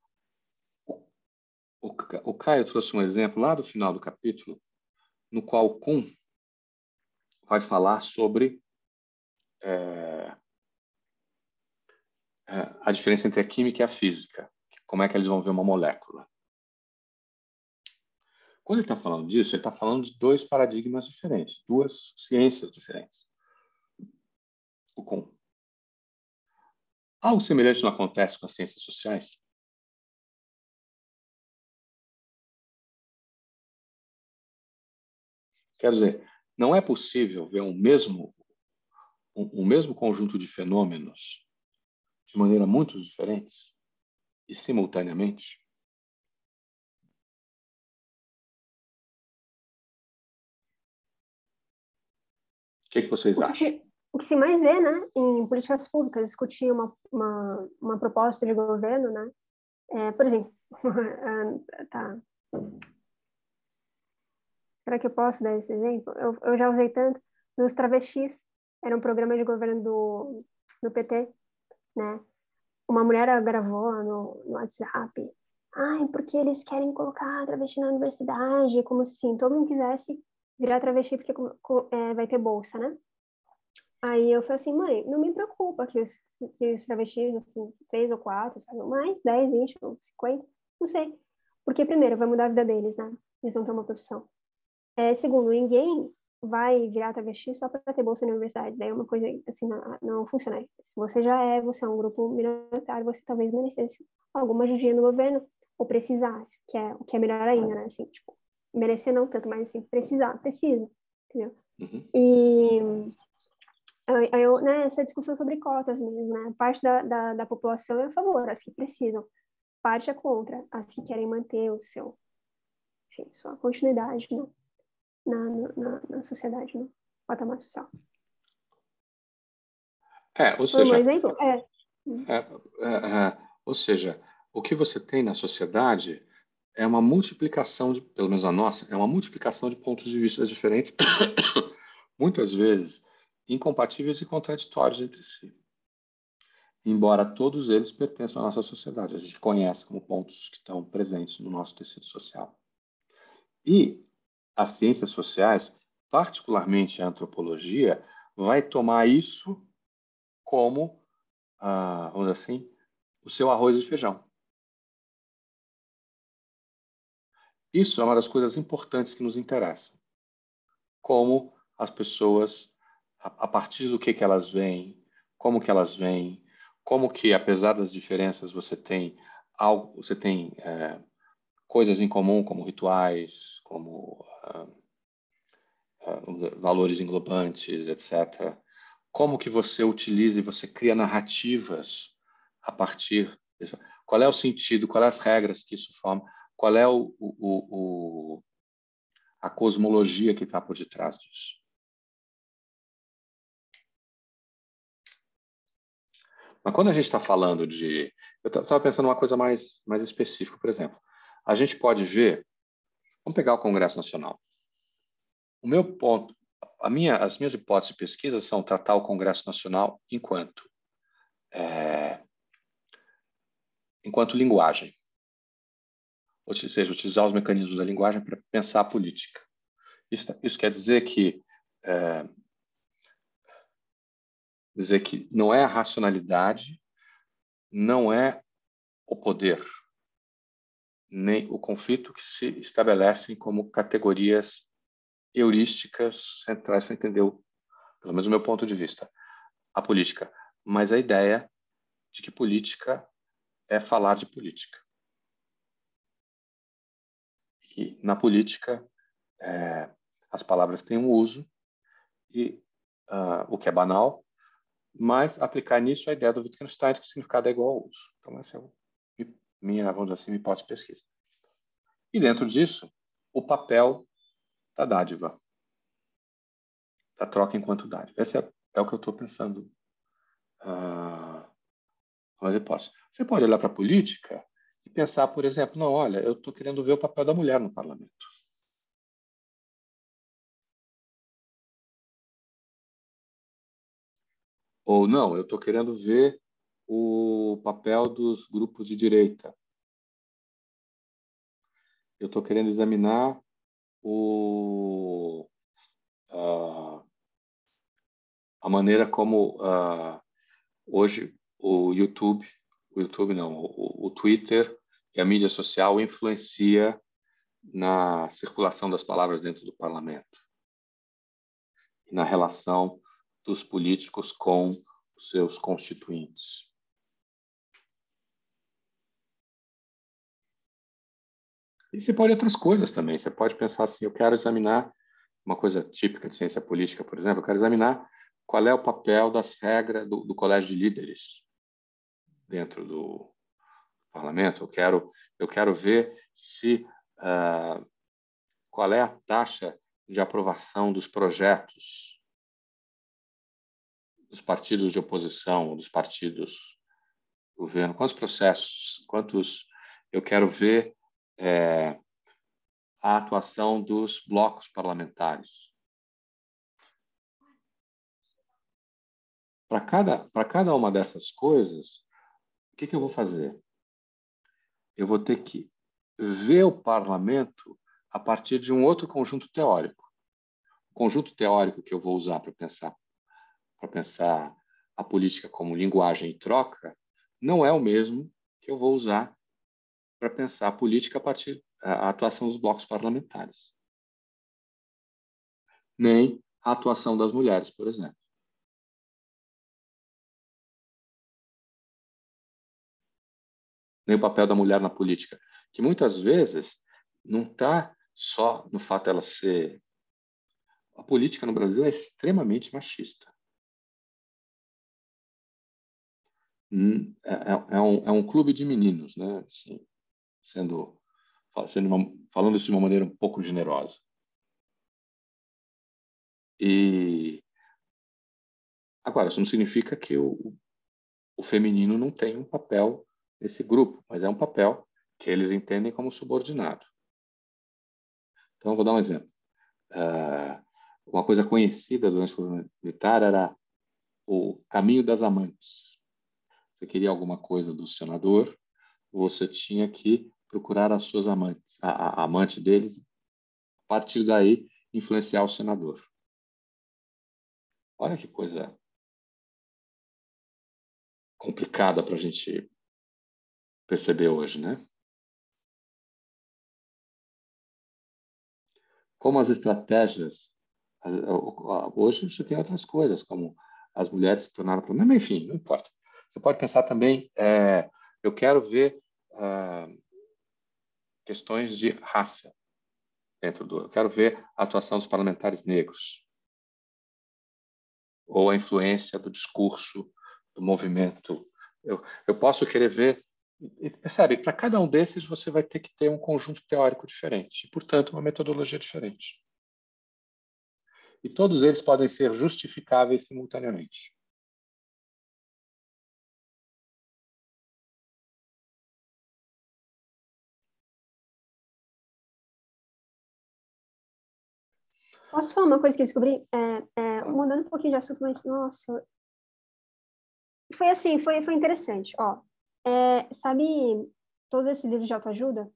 o, Caio trouxe um exemplo lá do final do capítulo, no qual Kuhn vai falar sobre é, é, a diferença entre a química e a física, como é que eles vão ver uma molécula. Quando ele está falando disso, ele está falando de dois paradigmas diferentes, duas ciências diferentes. O Kuhn. Algo semelhante não acontece com as ciências sociais? Quer dizer, não é possível ver um mesmo, um, um mesmo conjunto de fenômenos de maneira muito diferentes e simultaneamente. O que, que vocês o acham? Se, o que se mais vê, né, em políticas públicas, discutir uma, uma, uma proposta de governo, né, é, por exemplo, tá, Será que eu posso dar esse exemplo? Eu, eu já usei tanto nos travestis. Era um programa de governo do, do PT, né? Uma mulher gravou no, no WhatsApp. Ai, porque eles querem colocar travesti na universidade, como se assim, todo mundo quisesse virar travesti porque é, vai ter bolsa, né? Aí eu falei assim, mãe, não me preocupa que os, que os travestis, assim, três ou quatro, sabe, mais, dez, vinte ou cinquenta, não sei. Porque, primeiro, vai mudar a vida deles, né? Eles vão ter uma profissão. É, segundo, ninguém vai virar travesti só para ter bolsa na universidade. Daí é uma coisa assim, não, não funciona. Se você já é, você é um grupo minoritário, você talvez merecesse alguma ajudinha no governo ou precisasse, que é o que é melhor ainda, né? Assim, tipo, merecer não tanto, mas assim, precisar, precisa, entendeu? Uhum. E eu, eu, né, essa discussão sobre cotas mesmo, né? Parte da, da, da população é a favor, as que precisam. parte é contra as que querem manter o seu, enfim, sua continuidade né? Na, na, na sociedade, no patamar social. É, ou seja, um exemplo? É. É, é, é, ou seja, o que você tem na sociedade é uma multiplicação, de, pelo menos a nossa, é uma multiplicação de pontos de vista diferentes, muitas vezes incompatíveis e contraditórios entre si. Embora todos eles pertençam à nossa sociedade, a gente conhece como pontos que estão presentes no nosso tecido social. E as ciências sociais, particularmente a antropologia, vai tomar isso como, ah, vamos dizer assim, o seu arroz e feijão. Isso é uma das coisas importantes que nos interessam. Como as pessoas, a partir do que, que elas veem, como que elas veem, como que, apesar das diferenças, você tem algo, você tem é, coisas em comum, como rituais, como uh, uh, valores englobantes, etc. Como que você utiliza e você cria narrativas a partir disso? Qual é o sentido, quais as regras que isso forma? Qual é o, o, o a cosmologia que está por detrás disso? Mas quando a gente está falando de. Eu estava pensando uma coisa mais, mais específica, por exemplo. A gente pode ver. Vamos pegar o Congresso Nacional. O meu ponto, a minha, as minhas hipóteses de pesquisa são tratar o Congresso Nacional enquanto é, enquanto linguagem ou seja, utilizar os mecanismos da linguagem para pensar a política. Isso, isso quer dizer que é, dizer que não é a racionalidade, não é o poder, nem o conflito que se estabelecem como categorias heurísticas centrais para entender, pelo menos o meu ponto de vista, a política, mas a ideia de que política é falar de política que na política é, as palavras têm um uso e uh, o que é banal, mas aplicar nisso a ideia do Wittgenstein que o significado é igual ao uso. Então essa é o, minha, vamos dizer assim, minha hipótese de pesquisa. E dentro disso, o papel da dádiva, da troca enquanto dádiva. Esse é, é o que eu estou pensando. Uh, mas posso. Você pode olhar para a política e pensar, por exemplo, não, olha, eu estou querendo ver o papel da mulher no parlamento. Ou não, eu estou querendo ver o papel dos grupos de direita. Eu estou querendo examinar o, uh, a maneira como uh, hoje o YouTube o YouTube não, o, o Twitter e a mídia social influencia na circulação das palavras dentro do parlamento e na relação dos políticos com os seus constituintes. E você pode outras coisas também. Você pode pensar assim: eu quero examinar uma coisa típica de ciência política, por exemplo, eu quero examinar qual é o papel das regras do, do colégio de líderes dentro do parlamento. Eu quero, eu quero ver se uh, qual é a taxa de aprovação dos projetos dos partidos de oposição, dos partidos do governo. Quantos processos? Quantos? Eu quero ver é, a atuação dos blocos parlamentares. Para cada, cada uma dessas coisas, o que, que eu vou fazer? Eu vou ter que ver o parlamento a partir de um outro conjunto teórico. O conjunto teórico que eu vou usar para pensar para pensar a política como linguagem e troca não é o mesmo que eu vou usar para pensar a política a partir a atuação dos blocos parlamentares. Nem a atuação das mulheres, por exemplo. nem o papel da mulher na política, que muitas vezes não está só no fato dela ser. A política no Brasil é extremamente machista. hum, é, é, é, um, é um clube de meninos, né? Assim, sendo, sendo uma, falando isso de uma maneira um pouco generosa. E agora, isso não significa que o, o feminino não tem um papel nesse grupo, mas é um papel que eles entendem como subordinado. Então, vou dar um exemplo. Uh, uma coisa conhecida durante o militar era o caminho das amantes. Você queria alguma coisa do senador, você tinha que procurar as suas amantes, a, a amante deles, a partir daí influenciar o senador. Olha que coisa complicada para a gente perceber hoje, né? Como as estratégias hoje você tem outras coisas, como as mulheres se tornaram problema, enfim, não importa. Você pode pensar também, é, eu quero ver é, questões de raça dentro do, eu quero ver a atuação dos parlamentares negros ou a influência do discurso do movimento. Eu, eu posso querer ver, percebe? Para cada um desses você vai ter que ter um conjunto teórico diferente, e, portanto, uma metodologia diferente. E todos eles podem ser justificáveis simultaneamente. Posso falar uma coisa que eu descobri? É, é, mudando um pouquinho de assunto, mas, nossa... Foi assim, foi, foi interessante. Ó, é, sabe todo esse livro de autoajuda?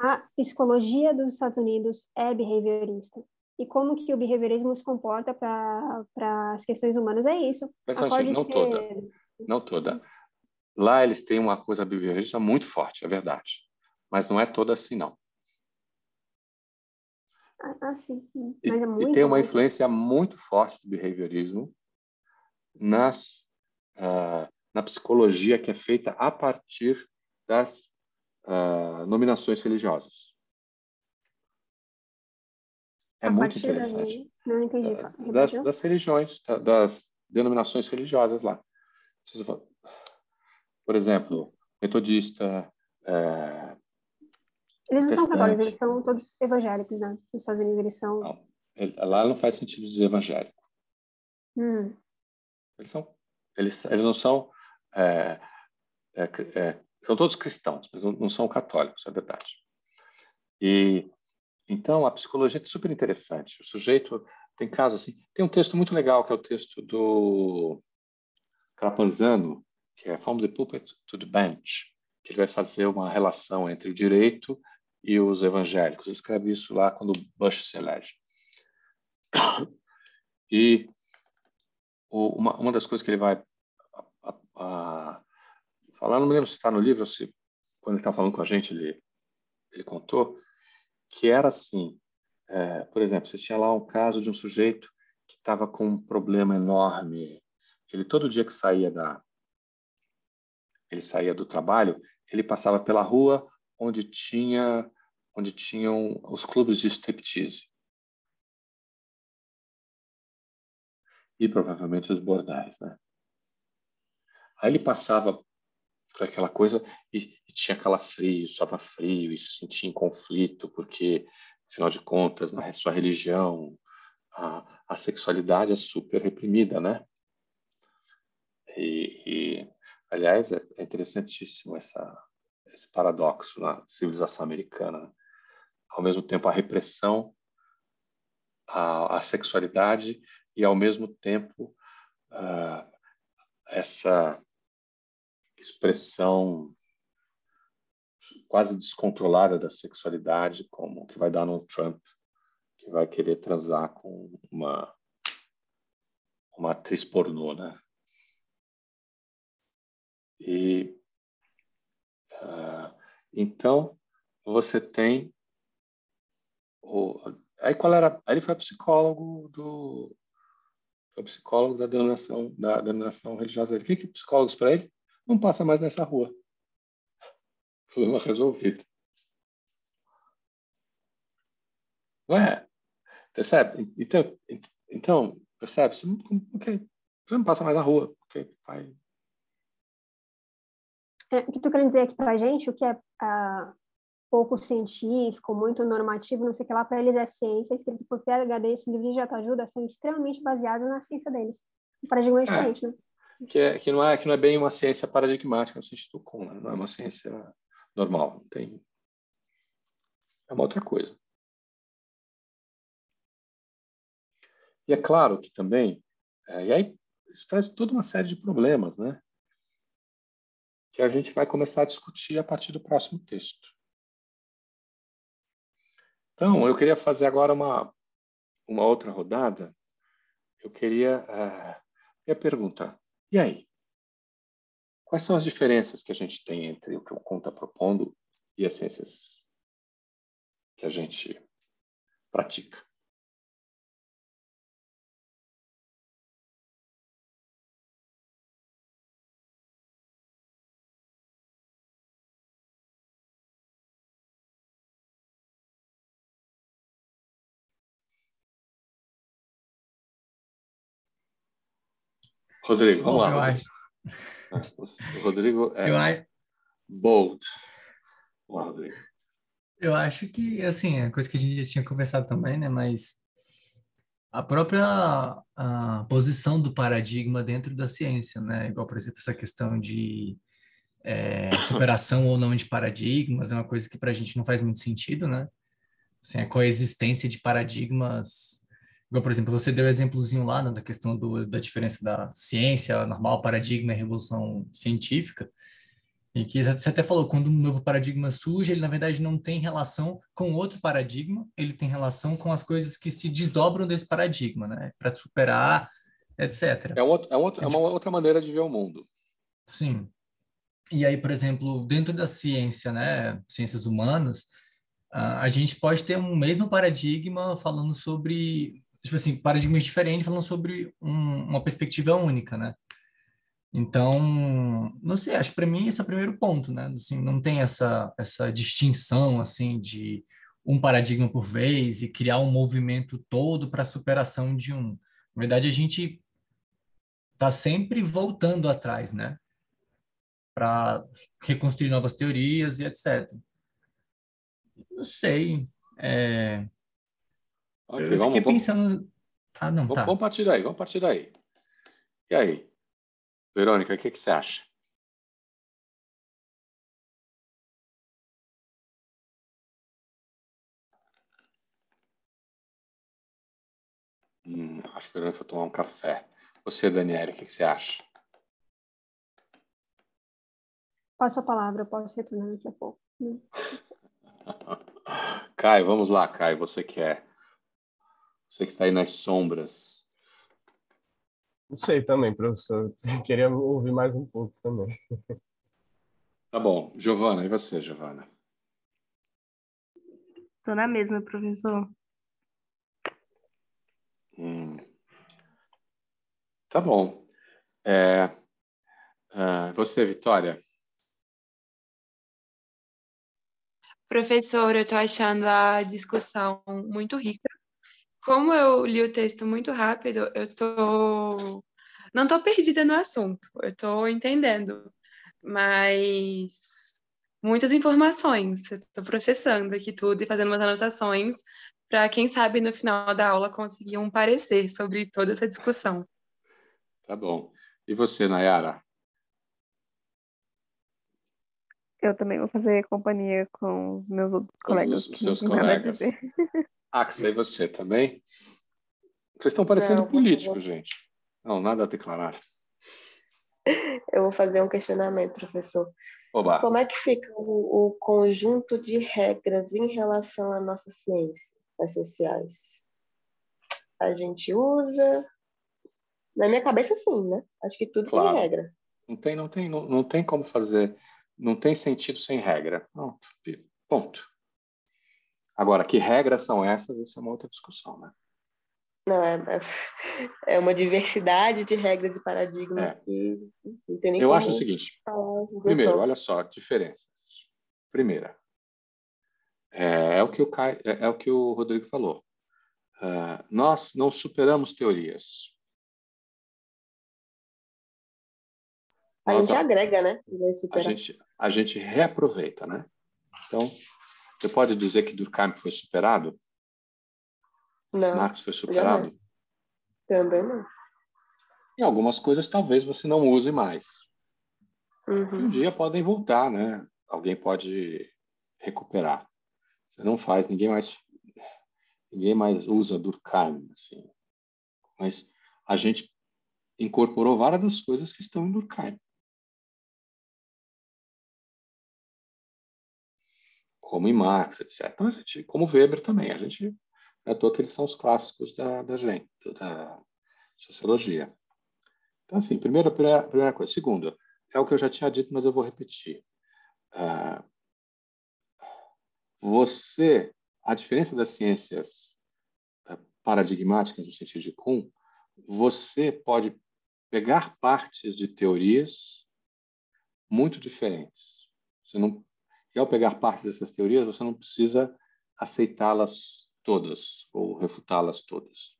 A psicologia dos Estados Unidos é behaviorista e como que o behaviorismo se comporta para as questões humanas é isso. Mas, Acorde não ser... toda, não toda. Lá eles têm uma coisa behaviorista muito forte, é verdade, mas não é toda assim não. Ah, ah sim. Mas é muito e tem uma influência muito forte do behaviorismo nas uh, na psicologia que é feita a partir das uh, nominações religiosas. É a muito interessante. Não entendi. Das, das religiões, das denominações religiosas lá. Por exemplo, metodista. Eles não são católicos, eles são todos evangélicos, né? Nos Estados Unidos eles são. Não, lá não faz sentido dizer evangélico. Hum. Eles são. Eles, eles não são. É, é, é são todos cristãos, mas não, são católicos, é verdade. E então, a psicologia é super interessante. O sujeito tem casos assim. Tem um texto muito legal que é o texto do Crapanzano, que é From the Pulpit to the Bench, que ele vai fazer uma relação entre o direito e os evangélicos. Ele escreve isso lá quando Bush se elege. E uma, uma das coisas que ele vai a, a, falar, não me lembro se está no livro ou se quando ele está falando com a gente ele, ele contou, que era assim, é, por exemplo, você tinha lá um caso de um sujeito que estava com um problema enorme, ele todo dia que saía da ele saía do trabalho, ele passava pela rua onde tinha onde tinham os clubes de striptease. E provavelmente os bordéis, né? Aí ele passava por aquela coisa e, e tinha calafrio, estava frio e se sentia em conflito, porque, afinal de contas, na sua religião, a, a sexualidade é super reprimida, né? E, e aliás, é, é interessantíssimo essa, esse paradoxo na civilização americana. Ao mesmo tempo, a repressão à sexualidade e, ao mesmo tempo, uh, essa expressão quase descontrolada da sexualidade, como que vai dar no Trump, que vai querer transar com uma uma atriz pornô, né? E uh, então você tem o, aí qual era? Aí ele foi psicólogo do foi psicólogo da denominação da denominação religiosa. O que que psicólogos para ele? não passa mais nessa rua. Problema resolvido. Não é? Percebe? Então, então percebe? Você não, você não passa mais na rua. Ok, vai. é, o que tu querendo dizer aqui para a gente, o que é uh, pouco científico, muito normativo, não sei o que lá, para eles é ciência, escrito por PHD, esse livro de autoajuda são extremamente baseados na ciência deles. O paradigma é diferente, é, né? Que, é, que, não é, que não é bem uma ciência paradigmática no sentido comum, né? não é uma ciência normal, tem... é uma outra coisa. E é claro que também, é, e aí isso traz toda uma série de problemas, né? Que a gente vai começar a discutir a partir do próximo texto. Então, eu queria fazer agora uma, uma outra rodada. Eu queria, uh, queria perguntar, e aí? Quais são as diferenças que a gente tem entre o que o Conta está propondo e as ciências que a gente pratica? Rodrigo, vamos lá. Eu acho. O Rodrigo é eu acho... bold. Vamos lá, Rodrigo. Eu acho que, assim, é coisa que a gente já tinha conversado também, né? Mas a própria a posição do paradigma dentro da ciência, né? Igual, por exemplo, essa questão de é, superação ou não de paradigmas é uma coisa que para a gente não faz muito sentido, né? Assim, a coexistência de paradigmas Igual, por exemplo, você deu um exemplozinho lá né, da questão do, da diferença da ciência normal, paradigma e revolução científica, e que você até falou, quando um novo paradigma surge, ele na verdade não tem relação com outro paradigma, ele tem relação com as coisas que se desdobram desse paradigma, né? Para superar, etc. É, um outro, é, um outro, é uma outra maneira de ver o mundo. Sim. E aí, por exemplo, dentro da ciência, né, ciências humanas, a gente pode ter um mesmo paradigma falando sobre tipo assim, paradigmas diferentes falando sobre um, uma perspectiva única, né? Então, não sei, acho que para mim esse é o primeiro ponto, né? Assim, não tem essa, essa distinção, assim, de um paradigma por vez e criar um movimento todo para a superação de um. Na verdade, a gente está sempre voltando atrás, né? Para reconstruir novas teorias e etc. Não sei. É... Okay, eu vamos, fiquei pensando. Ah, não, vamos, tá. Vamos partir daí, vamos partir daí. E aí? Verônica, o que, que você acha? Hum, acho que eu vou tomar um café. Você, Daniela, o que, que você acha? Passa a palavra, eu posso retornar daqui a pouco. Caio, vamos lá, Caio, você quer você que está aí nas sombras. Não sei também, professor. Queria ouvir mais um pouco também. Tá bom. Giovana, e você, Giovana? Estou na mesma, professor. Hum. Tá bom. É, uh, você, Vitória? Professor, eu estou achando a discussão muito rica como eu li o texto muito rápido, eu tô não tô perdida no assunto, eu tô entendendo, mas muitas informações, eu tô processando aqui tudo e fazendo umas anotações para quem sabe no final da aula conseguir um parecer sobre toda essa discussão. Tá bom. E você, Nayara? Eu também vou fazer companhia com os meus outros colegas. Os, os seus colegas. Axel, e você também? Vocês estão parecendo não, políticos, gente. Não, nada a declarar. Eu vou fazer um questionamento, professor. Oba. Como é que fica o, o conjunto de regras em relação à nossa ciência, as sociais? A gente usa. Na minha cabeça, sim, né? Acho que tudo claro. tem regra. Não tem, não tem, não, não tem como fazer. Não tem sentido sem regra. Pronto. Ponto. Agora, que regras são essas? Isso é uma outra discussão, né? Não, é, é, é uma diversidade de regras e paradigmas é. que Eu acho o seguinte. Primeiro, olha só, diferenças. Primeira, é, é o que o Kai, é, é, o que o Rodrigo falou. Uh, nós não superamos teorias. A gente agrega, né? A gente, a gente reaproveita, né? Então, você pode dizer que Durkheim foi superado? Não, Marx foi superado? jamais. Também não. E algumas coisas talvez você não use mais. Uhum. Um dia podem voltar, né? Alguém pode recuperar. Você não faz, ninguém mais ninguém mais usa Durkheim, assim. Mas a gente incorporou várias das coisas que estão em Durkheim. Como em Marx, etc. Então, a gente, como Weber também, a gente não é à toa que eles são os clássicos da, da gente, da sociologia. Então, assim, primeira, primeira, coisa. Segunda, é o que eu já tinha dito, mas eu vou repetir. Ah, você, a diferença das ciências ah, paradigmáticas no sentido de Kuhn, você pode pegar partes de teorias muito diferentes. Você não, e ao pegar partes dessas teorias, você não precisa aceitá-las todas ou refutá-las todas.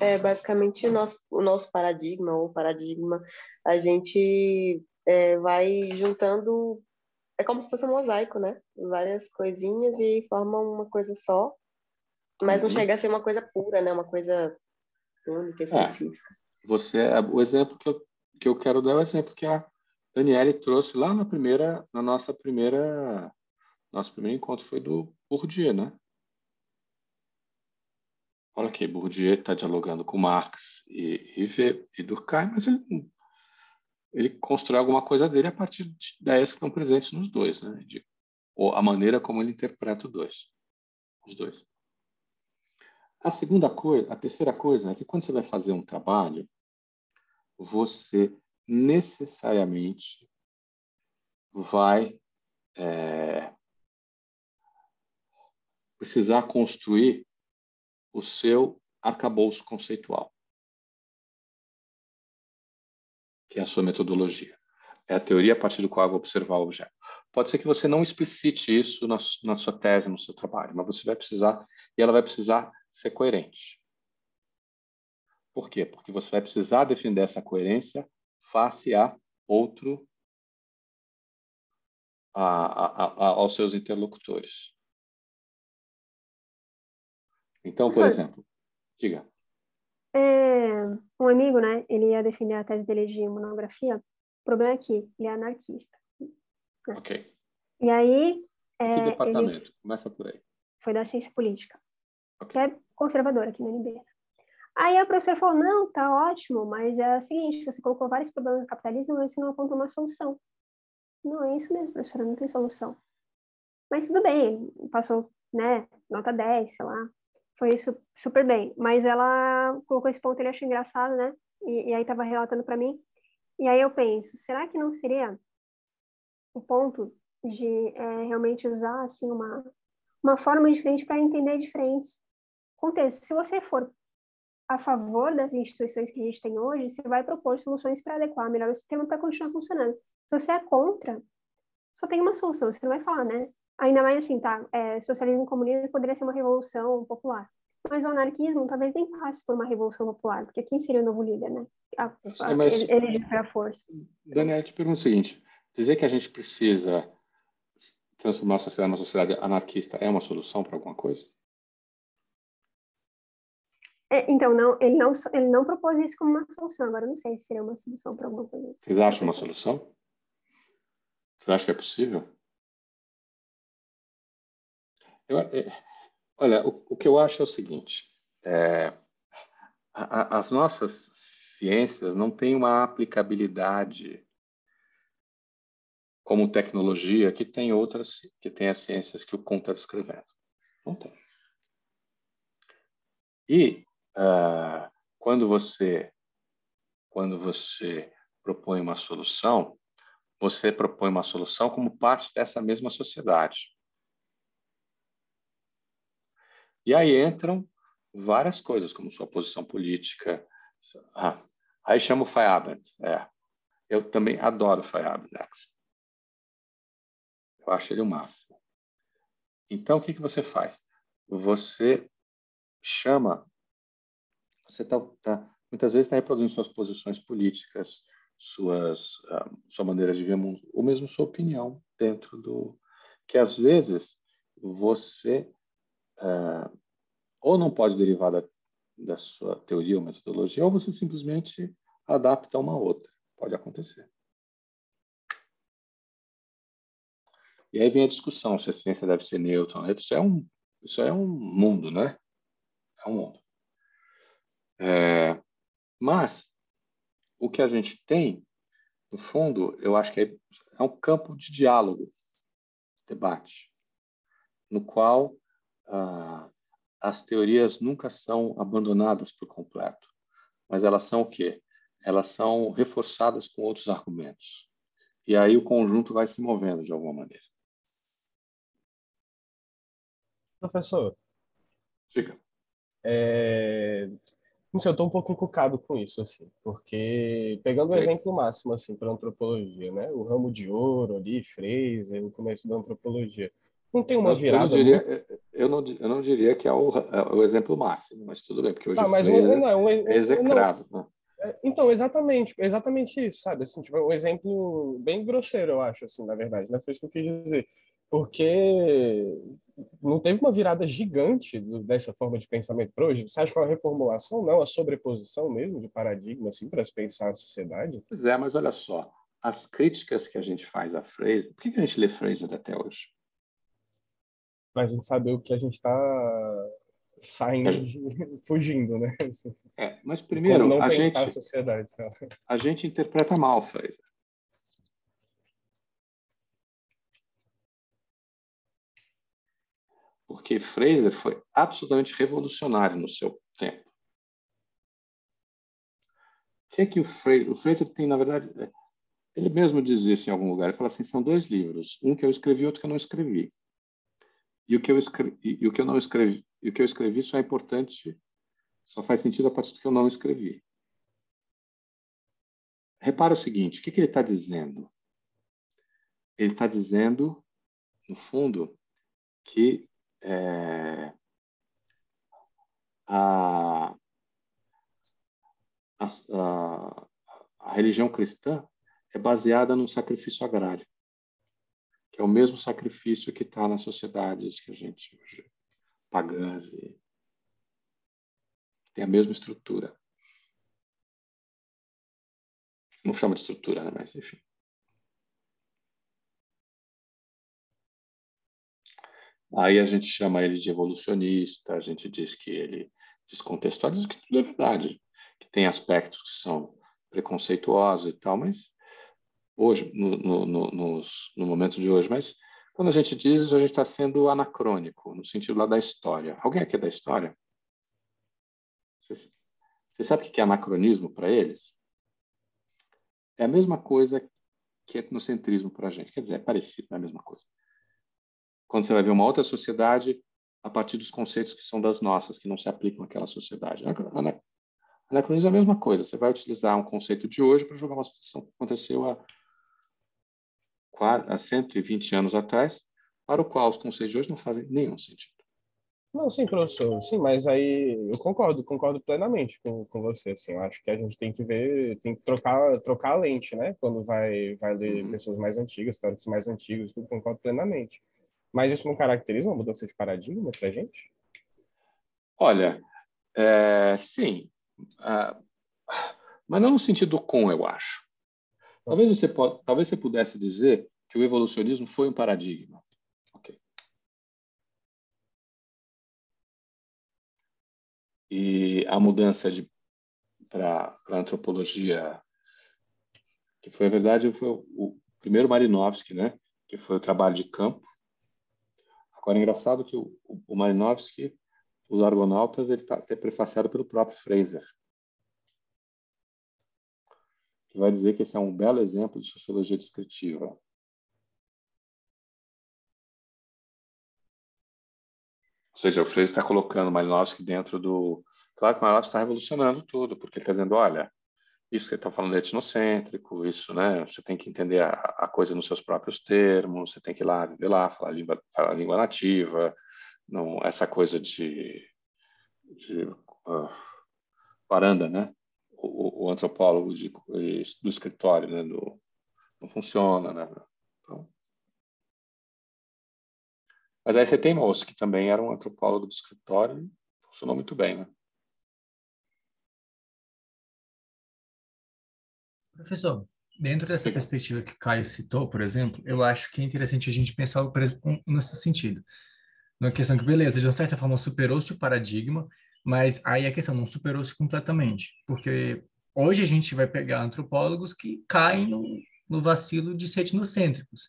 É basicamente o nosso, o nosso paradigma, ou paradigma, a gente é, vai juntando, é como se fosse um mosaico, né? Várias coisinhas e formam uma coisa só, mas não Uhum. chega a ser uma coisa pura, né? Uma coisa única, específica. Você, o exemplo que eu, que eu quero dar é o exemplo que a Daniele trouxe lá na primeira, na nossa primeira, nosso primeiro encontro foi do Bourdieu, né? Olha aqui, Bourdieu está dialogando com Marx e, e, e Durkheim, mas ele, ele constrói alguma coisa dele a partir de ideias que estão presentes nos dois, né? De, ou a maneira como ele interpreta os dois, os dois. A segunda coisa, a terceira coisa é que quando você vai fazer um trabalho, você necessariamente vai é, precisar construir o seu arcabouço conceitual, que é a sua metodologia. É a teoria a partir do qual eu vou observar o objeto. Pode ser que você não explicite isso na, na sua tese, no seu trabalho, mas você vai precisar, e ela vai precisar ser coerente. Por quê? Porque você vai precisar defender essa coerência face a outro, a, a, a, aos seus interlocutores. Então, por exemplo, diga. É, um amigo, né, ele ia defender a tese dele de monografia. O problema é que ele é anarquista. Ok. E aí, é, Que ele departamento? Começa por aí. foi da ciência política, Ok. que é conservadora aqui na UNB. Aí a professora falou, não, tá ótimo, mas é o seguinte, você colocou vários problemas do capitalismo, mas você não apontou uma solução. Não, é isso mesmo, professora, não tem solução. Mas tudo bem, passou, né, nota 10, sei lá, foi isso super bem. Mas ela colocou esse ponto, ele achou engraçado, né, e, e aí tava relatando para mim. E aí eu penso, será que não seria o ponto de é, realmente usar, assim, uma, uma forma diferente para entender diferentes contextos? Se você for a favor das instituições que a gente tem hoje, você vai propor soluções para adequar melhor o sistema para continuar funcionando. Se você é contra, só tem uma solução, você não vai falar, né? Ainda mais assim, tá? É, socialismo comunismo poderia ser uma revolução popular. Mas o anarquismo talvez nem passe por uma revolução popular, porque quem seria o novo líder, né? A, a, mas- ele, a força. Daniel, eu te pergunto o seguinte: dizer que a gente precisa transformar a sociedade numa sociedade anarquista é uma solução para alguma coisa? É, então, não, ele, não, ele não propôs isso como uma solução. Agora, não sei se seria uma solução para alguma coisa. Vocês acham uma solução? Vocês acham que é possível? Eu, é, olha, o, o que eu acho é o seguinte: é, a- a- as nossas ciências não têm uma aplicabilidade como tecnologia que tem outras, que tem as ciências que o Kuhn está descrevendo. Não tem. E ah, quando você quando você propõe uma solução, você propõe uma solução como parte dessa mesma sociedade. E aí entram várias coisas, como sua posição política. Ah, aí chama o Fayabent. É. Eu também adoro o Fayabent. Eu acho ele o máximo. Então, o que, que você faz? Você chama. Você está tá muitas vezes está reproduzindo suas posições políticas, suas, uh, sua maneira de ver o mundo, ou mesmo sua opinião dentro do. que às vezes você uh, ou não pode derivar da, da sua teoria ou metodologia, ou você simplesmente adapta uma outra. Pode acontecer. E aí vem a discussão se a ciência deve ser neutra. Isso é um, isso é um mundo, né? É um mundo. É, mas o que a gente tem, no fundo, eu acho que é, é um campo de diálogo, debate, no qual ah, as teorias nunca são abandonadas por completo, mas elas são o quê? Elas são reforçadas com outros argumentos. E aí o conjunto vai se movendo de alguma maneira. Professor. Fica. É... Não sei, eu estou um pouco encucado com isso, assim, porque pegando o exemplo máximo, assim, para antropologia, né? O ramo de ouro ali, Fraser, o começo da antropologia. Não tem uma virada. Eu não, diria, eu, não, eu não diria que é o, é o exemplo máximo, mas tudo bem, porque hoje ah, mas Fraser não, um, é execrado. Não, né? É, então, exatamente, exatamente isso, sabe? Assim, tipo, um exemplo bem grosseiro, eu acho, assim, na verdade, né? Foi isso que eu quis dizer porque não teve uma virada gigante dessa forma de pensamento para hoje. Você acha que é uma reformulação, não, a sobreposição mesmo de paradigma, assim, para se pensar a sociedade? Pois é, mas olha só, as críticas que a gente faz a Fraser, por que, a gente lê Fraser até hoje? Para a gente saber o que a gente está saindo, é. fugindo, né? É, mas primeiro, não a gente, a sociedade, a gente interpreta mal Fraser. Porque Fraser foi absolutamente revolucionário no seu tempo. O que é que o Fraser, o Fraser tem, na verdade, é, ele mesmo diz isso em algum lugar, ele fala assim, são dois livros, um que eu escrevi outro que eu não escrevi. E o que eu escrevi, e o que eu não escrevi, e o que eu escrevi só é importante, só faz sentido a partir do que eu não escrevi. Repara o seguinte, o que, que ele está dizendo? Ele está dizendo, no fundo, que é, a, a, a religião cristã é baseada num sacrifício agrário, que é o mesmo sacrifício que está nas sociedades que a gente hoje pagãs e tem a mesma estrutura. Não chama de estrutura, né? mas enfim. Aí a gente chama ele de evolucionista, a gente diz que ele descontextualiza, que tudo é verdade, que tem aspectos que são preconceituosos e tal, mas hoje, no, no, no, no momento de hoje, mas quando a gente diz isso, a gente está sendo anacrônico, no sentido lá da história. Alguém aqui é da história? Você, você sabe o que é anacronismo para eles? É a mesma coisa que etnocentrismo para a gente. Quer dizer, é parecido, é a mesma coisa quando você vai ver uma outra sociedade a partir dos conceitos que são das nossas, que não se aplicam àquela sociedade. Anacronismo é a mesma coisa. Você vai utilizar um conceito de hoje para jogar uma situação que aconteceu há, há 120 anos atrás, para o qual os conceitos de hoje não fazem nenhum sentido. Não, sim, professor, sim, mas aí eu concordo, concordo plenamente com, com você, assim, eu acho que a gente tem que ver, tem que trocar, trocar a lente, né, quando vai, vai ler uhum. pessoas mais antigas, teóricos mais antigos, tudo concordo plenamente. Mas isso não caracteriza uma mudança de paradigma para a gente? Olha, é, sim. Uh, mas não no sentido com, eu acho. Talvez você, talvez você pudesse dizer que o evolucionismo foi um paradigma. Ok. E a mudança para a antropologia, que foi, na verdade, foi o, o primeiro Marinovski, né? que foi o trabalho de campo, Agora, é engraçado que o, o Marinovski, os Argonautas, ele está até prefaciado pelo próprio Fraser, que vai dizer que esse é um belo exemplo de sociologia descritiva. Ou seja, o Fraser está colocando Malinowski dentro do. Claro que Malinowski está revolucionando tudo, porque ele está dizendo: olha, isso que ele está falando é etnocêntrico, isso, né? Você tem que entender a, a, coisa nos seus próprios termos, você tem que ir lá, viver lá, falar a língua, falar a língua nativa, não essa coisa de, de uh, varanda, né? o, o antropólogo de, do escritório, né? Do, não funciona, né? Então, mas aí você tem Moço, que também era um antropólogo do escritório funcionou muito bem, né? Professor, dentro dessa perspectiva que Caio citou, por exemplo, eu acho que é interessante a gente pensar nesse sentido. Na questão que, beleza, de uma certa forma superou-se o paradigma, mas aí a questão não superou-se completamente, porque hoje a gente vai pegar antropólogos que caem no, no vacilo de ser etnocêntricos.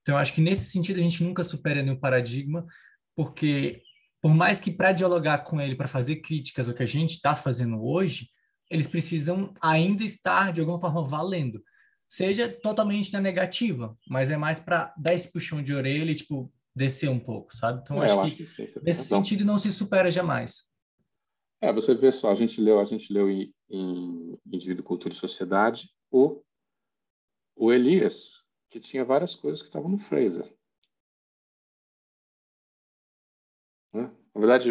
Então, eu acho que nesse sentido a gente nunca supera nenhum paradigma, porque por mais que para dialogar com ele, para fazer críticas ao que a gente está fazendo hoje, eles precisam ainda estar de alguma forma valendo. Seja totalmente na negativa, mas é mais para dar esse puxão de orelha e, tipo, descer um pouco, sabe? Então, é, acho, acho, que, que sim, nesse sentido não se supera jamais. É, você vê só, a gente leu, a gente leu em, em Indivíduo, Cultura e Sociedade o, o Elias, que tinha várias coisas que estavam no Fraser. Né? Na verdade,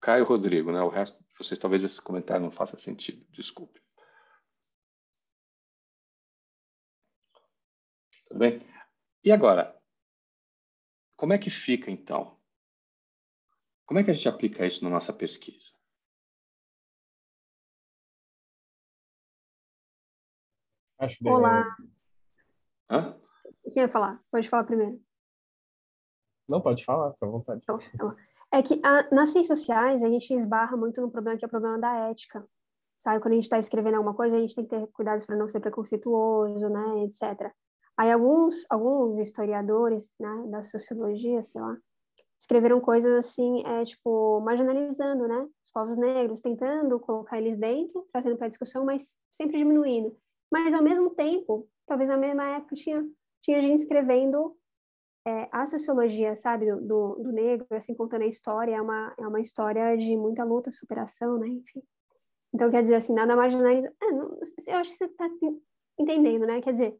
Caio Rodrigo, né? O resto, vocês talvez esse comentário não faça sentido, desculpe. Tudo bem? E agora, como é que fica então? Como é que a gente aplica isso na nossa pesquisa? Acho que Olá. Hã? Quem ia falar? Pode falar primeiro. Não, pode falar, fica à vontade. Então, então, é que a, nas ciências sociais a gente esbarra muito no problema que é o problema da ética. Sabe, quando a gente está escrevendo alguma coisa, a gente tem que ter cuidados para não ser preconceituoso, né, etc. Aí alguns, alguns historiadores, né, da sociologia, sei lá, escreveram coisas assim, é, tipo, marginalizando, né, os povos negros, tentando colocar eles dentro, trazendo para discussão, mas sempre diminuindo. Mas, ao mesmo tempo, talvez na mesma época, tinha, tinha gente escrevendo é, a sociologia, sabe, do, do, do, negro, assim, contando a história, é uma, é uma história de muita luta, superação, né, enfim. Então, quer dizer, assim, nada marginaliza... É, não, eu acho que você está entendendo, né, quer dizer,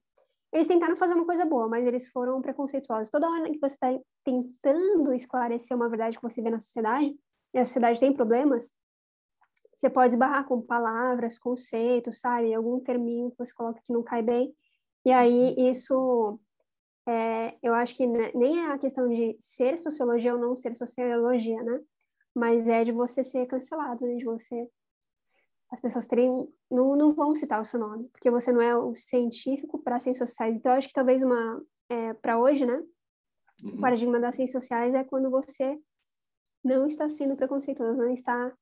eles tentaram fazer uma coisa boa, mas eles foram preconceituosos. Toda hora que você está tentando esclarecer uma verdade que você vê na sociedade, e a sociedade tem problemas, você pode esbarrar com palavras, conceitos, sabe? Algum terminho que você coloca que não cai bem. E aí uhum. isso, é, eu acho que nem é a questão de ser sociologia ou não ser sociologia, né? Mas é de você ser cancelado, né? de você... As pessoas terem, não, não vão citar o seu nome, porque você não é o científico para ciências sociais. Então, eu acho que talvez uma... É, para hoje, né? Uhum. O paradigma das ciências sociais é quando você não está sendo preconceituoso, não está...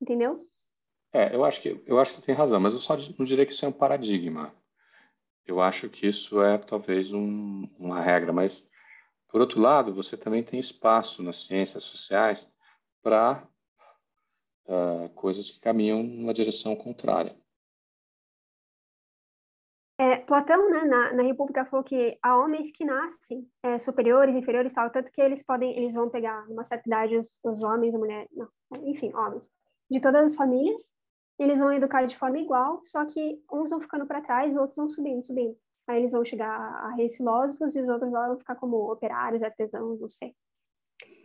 Entendeu? É, eu acho que eu acho que você tem razão, mas eu só não diria que isso é um paradigma. Eu acho que isso é talvez um, uma regra, mas por outro lado, você também tem espaço nas ciências sociais para uh, é, coisas que caminham numa direção contrária. É, Platão, né, na, na República falou que há homens que nascem é, superiores, inferiores, tal, tanto que eles podem, eles vão pegar numa certa idade os, os homens, mulheres, não, enfim, homens de todas as famílias eles vão educar de forma igual, só que uns vão ficando para trás, os outros vão subindo, subindo. Aí eles vão chegar a reis filósofos e os outros lá vão ficar como operários, artesãos, não sei.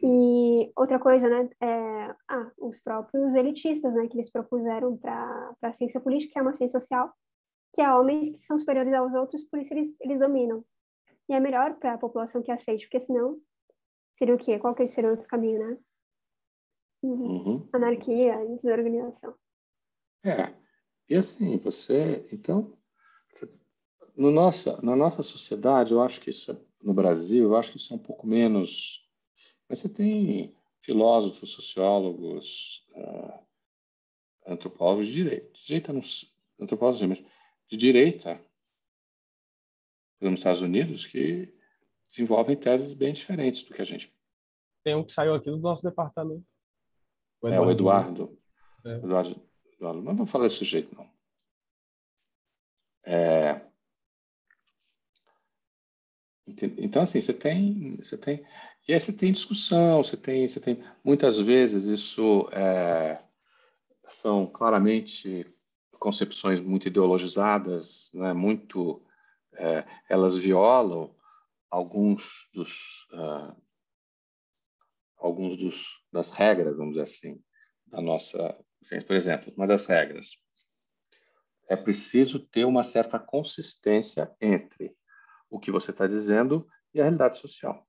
E outra coisa, né, é, ah, os próprios elitistas, né, que eles propuseram para a ciência política, que é uma ciência social, que é homens que são superiores aos outros, por isso eles, eles dominam. E é melhor para a população que aceite, porque senão seria o quê? Qual que seria o outro caminho, né? Uhum. Anarquia, desorganização. É, e assim, você, então, no nossa, na nossa sociedade, eu acho que isso, é, no Brasil, eu acho que isso é um pouco menos, mas você tem filósofos, sociólogos, uh, antropólogos de direita, de direita não, antropólogos, mas de direita, nos Estados Unidos, que desenvolvem teses bem diferentes do que a gente. Tem um que saiu aqui do nosso departamento. O. É, o Eduardo. É. Eduardo do aluno. Mas não vou falar desse jeito, não. É... Então, assim, você tem, você tem, e aí você tem discussão, você tem, você tem, muitas vezes isso é, são claramente concepções muito ideologizadas, né, muito, é, elas violam alguns dos, uh, alguns dos, das regras, vamos dizer assim, da nossa por exemplo, uma das regras. é preciso ter uma certa consistência entre o que você está dizendo e a realidade social.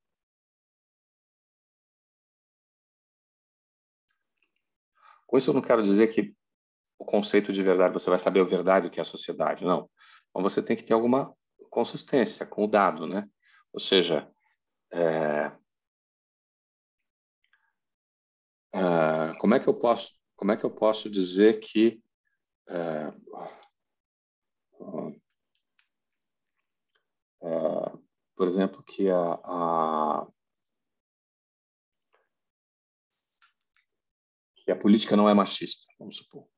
Com isso, eu não quero dizer que o conceito de verdade, você vai saber a verdade do que é a sociedade, não. Mas você tem que ter alguma consistência com o dado, né? Ou seja, é, é, como é que eu posso como é que eu posso dizer que é, é por exemplo que a, a que a política não é machista, vamos supor.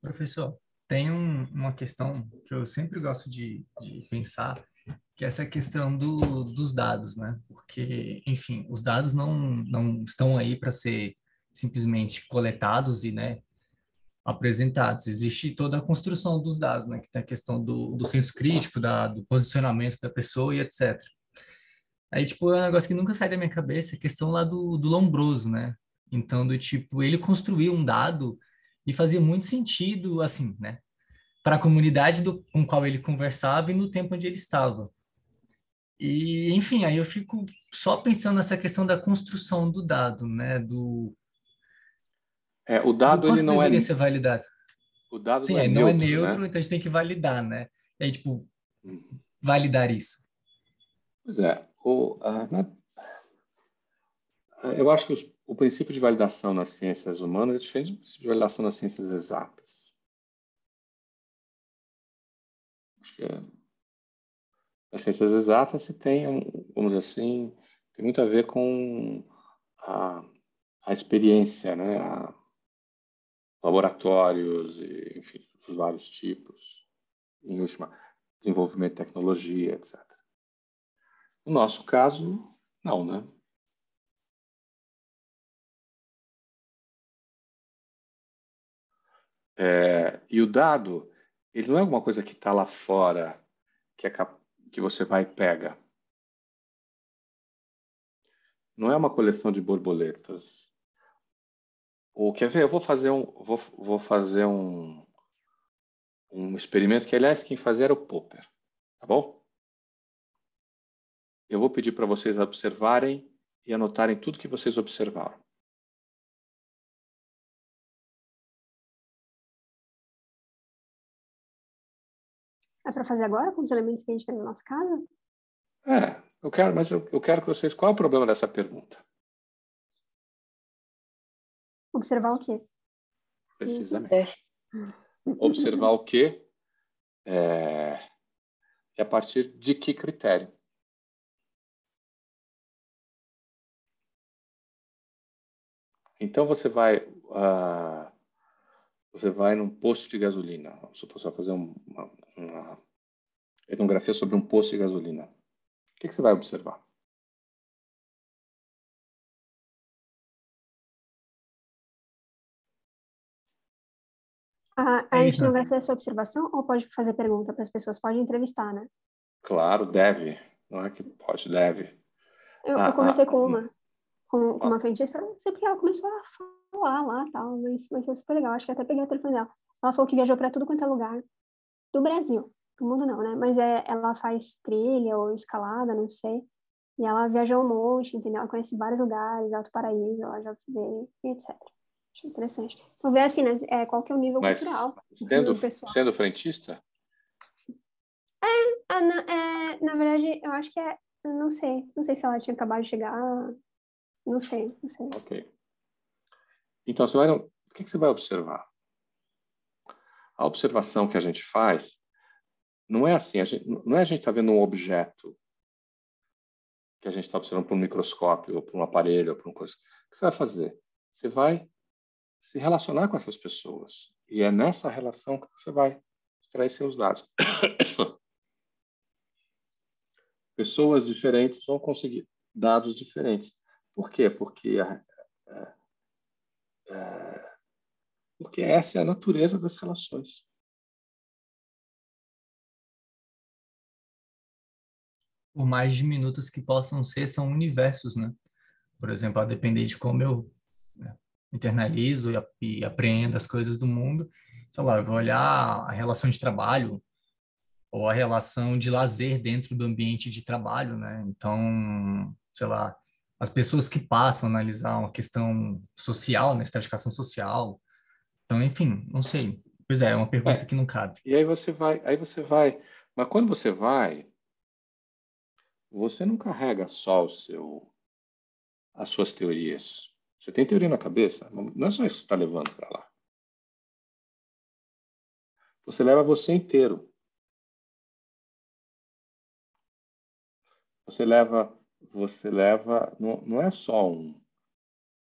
Professor, tem um, uma questão que eu sempre gosto de, de pensar, que é essa questão do, dos dados, né? Porque, enfim, os dados não, não estão aí para ser simplesmente coletados e, né, apresentados. Existe toda a construção dos dados, né? Que tem a questão do, do senso crítico, da, do posicionamento da pessoa e etc. Aí, tipo, é um negócio que nunca sai da minha cabeça, a questão lá do, do Lombroso, né? Então, do tipo, ele construiu um dado e fazia muito sentido, assim, né? Para a comunidade do, com qual ele conversava e no tempo onde ele estava. E, enfim, aí eu fico só pensando nessa questão da construção do dado, né? Do, é, o dado ele não é ser validado. O dado Sim, não é, não neutro, é neutro, né? então a gente tem que validar, né? Aí, tipo, validar isso. Pois é. O, a, na, eu acho que os, o princípio de validação nas ciências humanas é diferente do princípio de validação nas ciências exatas. Nas ciências exatas se tem, vamos dizer assim, tem muito a ver com a, a experiência, né? A, laboratórios, e, enfim, os vários tipos, em última, desenvolvimento de tecnologia, etc. No nosso caso, não, né? É, e o dado, ele não é alguma coisa que está lá fora, que, é que você vai e pega. Não é uma coleção de borboletas. Ou quer ver? Eu vou fazer um, vou, vou fazer um, um experimento que, aliás, quem fazia era o Popper, tá bom? Eu vou pedir para vocês observarem e anotarem tudo que vocês observaram. É para fazer agora com os elementos que a gente tem na nossa casa? É, eu quero, mas eu, eu quero que vocês. Qual é o problema dessa pergunta? Observar o quê? Precisamente. Observar o quê? É... E a partir de que critério? Então você vai uh, você vai num posto de gasolina. Vamos supor, você vai fazer uma, uma etnografia sobre um posto de gasolina. O que, que você vai observar? A, a é etnografia é sua observação ou pode fazer pergunta para as pessoas? Pode entrevistar, né? Claro, deve. Não é que pode, deve. Eu, ah, eu comecei ah, com uma, com, com uma frentista, não sei porque ela começou a falar lá tal, mas, mas foi super legal. Acho que até peguei o telefone dela. Ela falou que viajou para tudo quanto é lugar do Brasil. Do mundo não, né? Mas é, ela faz trilha ou escalada, não sei. E ela viajou um monte, entendeu? Ela conhece vários lugares, Alto Paraíso, ela já veio, etc. Acho interessante. Vamos ver assim, né? É, qual que é o nível Mas, cultural sendo, do pessoal. Sendo frentista? É, na, é, na verdade, eu acho que é. Não sei. Não sei se ela tinha acabado de chegar. Não sei, não sei. Ok. Então, você vai, o que, que você vai observar? A observação que a gente faz não é assim, a gente, não é a gente estar tá vendo um objeto que a gente está observando por um microscópio, ou por um aparelho, ou por uma coisa. O que você vai fazer? Você vai se relacionar com essas pessoas. E é nessa relação que você vai extrair seus dados. Pessoas diferentes vão conseguir dados diferentes. Por quê? Porque, é, é, porque essa é a natureza das relações. Por mais diminutos que possam ser, são universos, né? Por exemplo, a depender de como eu né, internalizo e, e apreendo as coisas do mundo, sei lá, eu vou olhar a relação de trabalho ou a relação de lazer dentro do ambiente de trabalho, né? Então, sei lá, as pessoas que passam a analisar uma questão social, né, estratificação social. Então, enfim, não sei. Pois é, é uma pergunta é, que não cabe. E aí você vai, aí você vai, mas quando você vai, você não carrega só o seu as suas teorias. Você tem teoria na cabeça, não é só isso que você está levando para lá. Você leva você inteiro. Você leva, você leva, não, não é só um.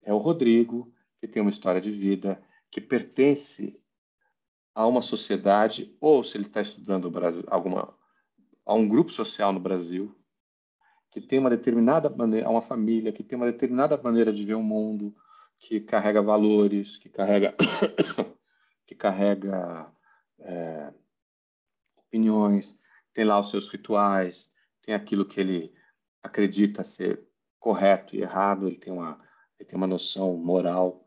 É o Rodrigo, que tem uma história de vida, que pertence a uma sociedade, ou se ele está estudando Brasil, alguma, a um grupo social no Brasil, que tem uma determinada maneira, uma família que tem uma determinada maneira de ver o mundo, que carrega valores, que carrega, que carrega é, opiniões, tem lá os seus rituais, tem aquilo que ele acredita ser correto e errado, ele tem uma, ele tem uma noção moral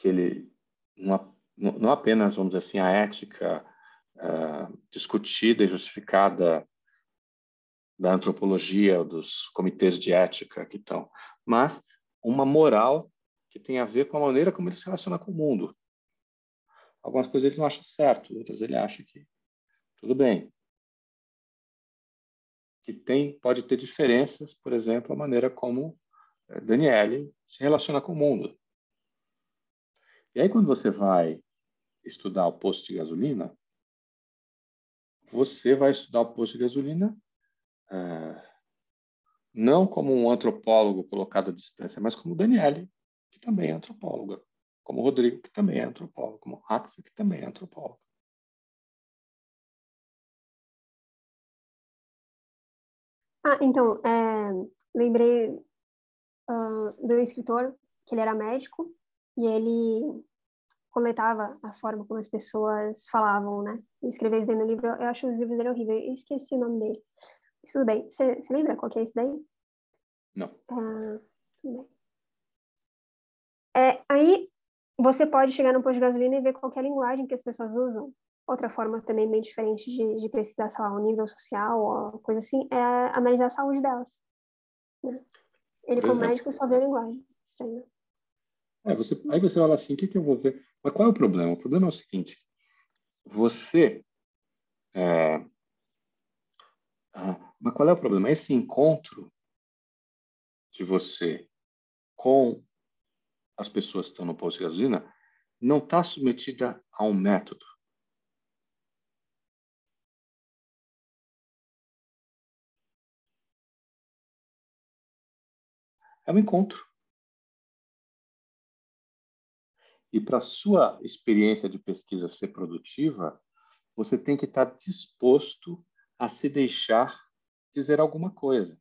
que ele não, não apenas, vamos dizer assim, a ética uh, discutida e justificada da antropologia, dos comitês de ética que estão, mas uma moral que tem a ver com a maneira como ele se relaciona com o mundo. Algumas coisas ele não acha certo, outras ele acha que tudo bem. Que tem, pode ter diferenças, por exemplo, a maneira como eh, Daniele se relaciona com o mundo. E aí, quando você vai estudar o posto de gasolina, você vai estudar o posto de gasolina é, não como um antropólogo colocado à distância, mas como Daniele, que também é antropóloga, como Rodrigo, que também é antropólogo, como Axa, que também é antropólogo. Ah, então, é, lembrei uh, do escritor, que ele era médico, e ele coletava a forma como as pessoas falavam, né? E escreveu isso dentro do livro. Eu acho os livros dele horríveis. Eu esqueci o nome dele. Mas tudo bem. Você lembra qual que é esse daí? Não. Ah, tudo bem. É, aí você pode chegar no posto de gasolina e ver qual é linguagem que as pessoas usam. Outra forma também bem diferente de, de pesquisar, sei lá, o nível social ou coisa assim, é analisar a saúde delas. Né? Ele, como médico, só vê a linguagem. Estranho. É, você, aí você fala assim, o que, que eu vou ver? Mas qual é o problema? O problema é o seguinte, você... É, ah, mas qual é o problema? Esse encontro de você com as pessoas que estão no posto de gasolina não está submetida a um método. É um encontro. E para a sua experiência de pesquisa ser produtiva, você tem que estar disposto a se deixar dizer alguma coisa.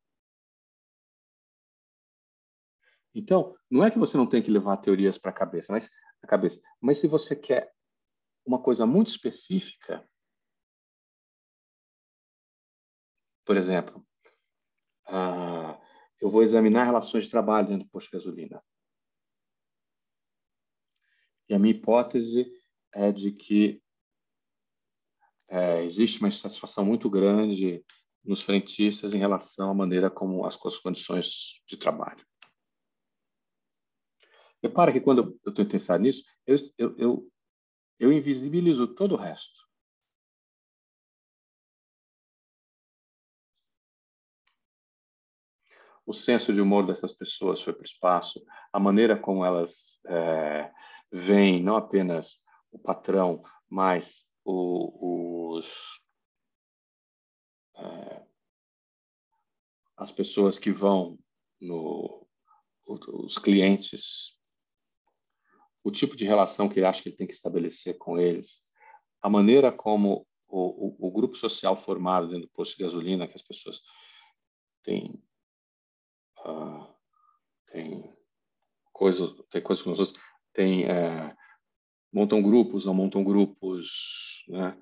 Então, não é que você não tem que levar teorias para a cabeça, mas a cabeça, mas se você quer uma coisa muito específica, por exemplo, uh, eu vou examinar relações de trabalho dentro do posto de gasolina. E a minha hipótese é de que é, existe uma insatisfação muito grande nos frentistas em relação à maneira como as, as condições de trabalho. Repara que quando eu estou interessado nisso, eu, eu, eu, eu invisibilizo todo o resto. O senso de humor dessas pessoas foi para o espaço, a maneira como elas é, veem não apenas o patrão, mas o, os, é, as pessoas que vão no os clientes, o tipo de relação que ele acha que ele tem que estabelecer com eles, a maneira como o, o, o grupo social formado dentro do posto de gasolina, que as pessoas têm, uh, têm coisas, tem coisas como as tem é, montam grupos, não montam grupos, né?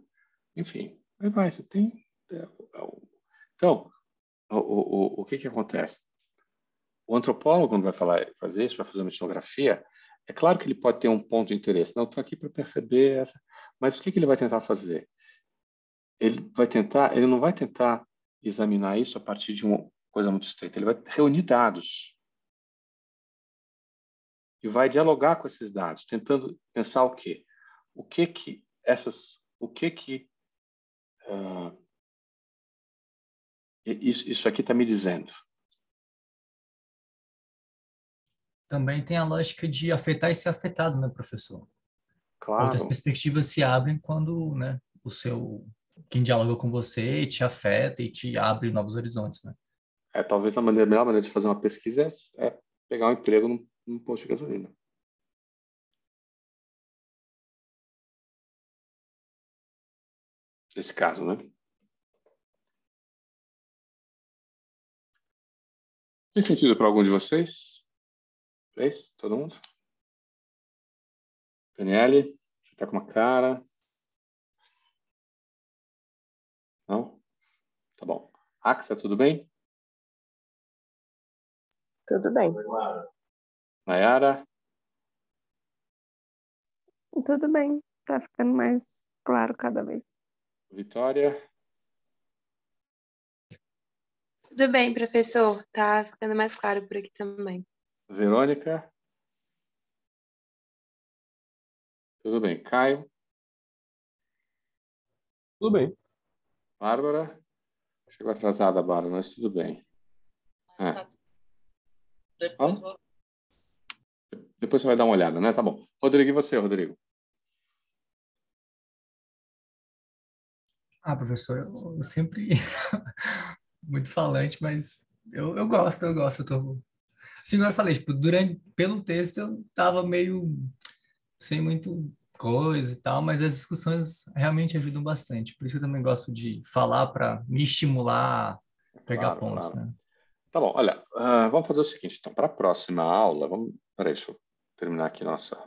Enfim, aí vai, você tem. É, é, então, o, o, o que que acontece? o antropólogo, quando vai falar, fazer isso, vai fazer uma etnografia, é claro que ele pode ter um ponto de interesse. Não, estou aqui para perceber essa. Mas o que, que ele vai tentar fazer? Ele vai tentar, ele não vai tentar examinar isso a partir de uma coisa muito estreita. Ele vai reunir dados e vai dialogar com esses dados, tentando pensar o quê? O que que essas, o que que uh, isso, isso aqui está me dizendo? Também tem a lógica de afetar e ser afetado, né, professor? Claro. Outras perspectivas se abrem quando, né, o seu quem dialoga com você te afeta e te abre novos horizontes, né? É, talvez a, maneira, a melhor maneira de fazer uma pesquisa é, é pegar um emprego num, num posto de gasolina. Nesse caso, né? Tem sentido para algum de vocês? Fez? Todo mundo? Daniele, você está com uma cara. Não? Tá bom. Axa, tudo bem? Tudo bem. Nayara? Tudo bem. Tá ficando mais claro cada vez. Vitória? Tudo bem, professor. Tá ficando mais claro por aqui também. Verônica? Tudo bem. Caio? Tudo bem. Bárbara? Chegou atrasada, Bárbara, mas tudo bem. É. Depois Hã? vou... Depois você vai dar uma olhada, né? Tá bom. Rodrigo, e você, Rodrigo? Ah, professor, eu, sempre muito falante, mas eu, eu gosto, eu gosto. Eu tô... Assim, como eu falei, tipo, durante, pelo texto eu tava meio sem muito coisa e tal, mas as discussões realmente ajudam bastante. Por isso que eu também gosto de falar para me estimular a pegar Claro, pontos, claro. né? Tá bom, olha, ah, vamos fazer o seguinte, então, para a próxima aula, vamos, peraí, deixa eu terminar aqui nossa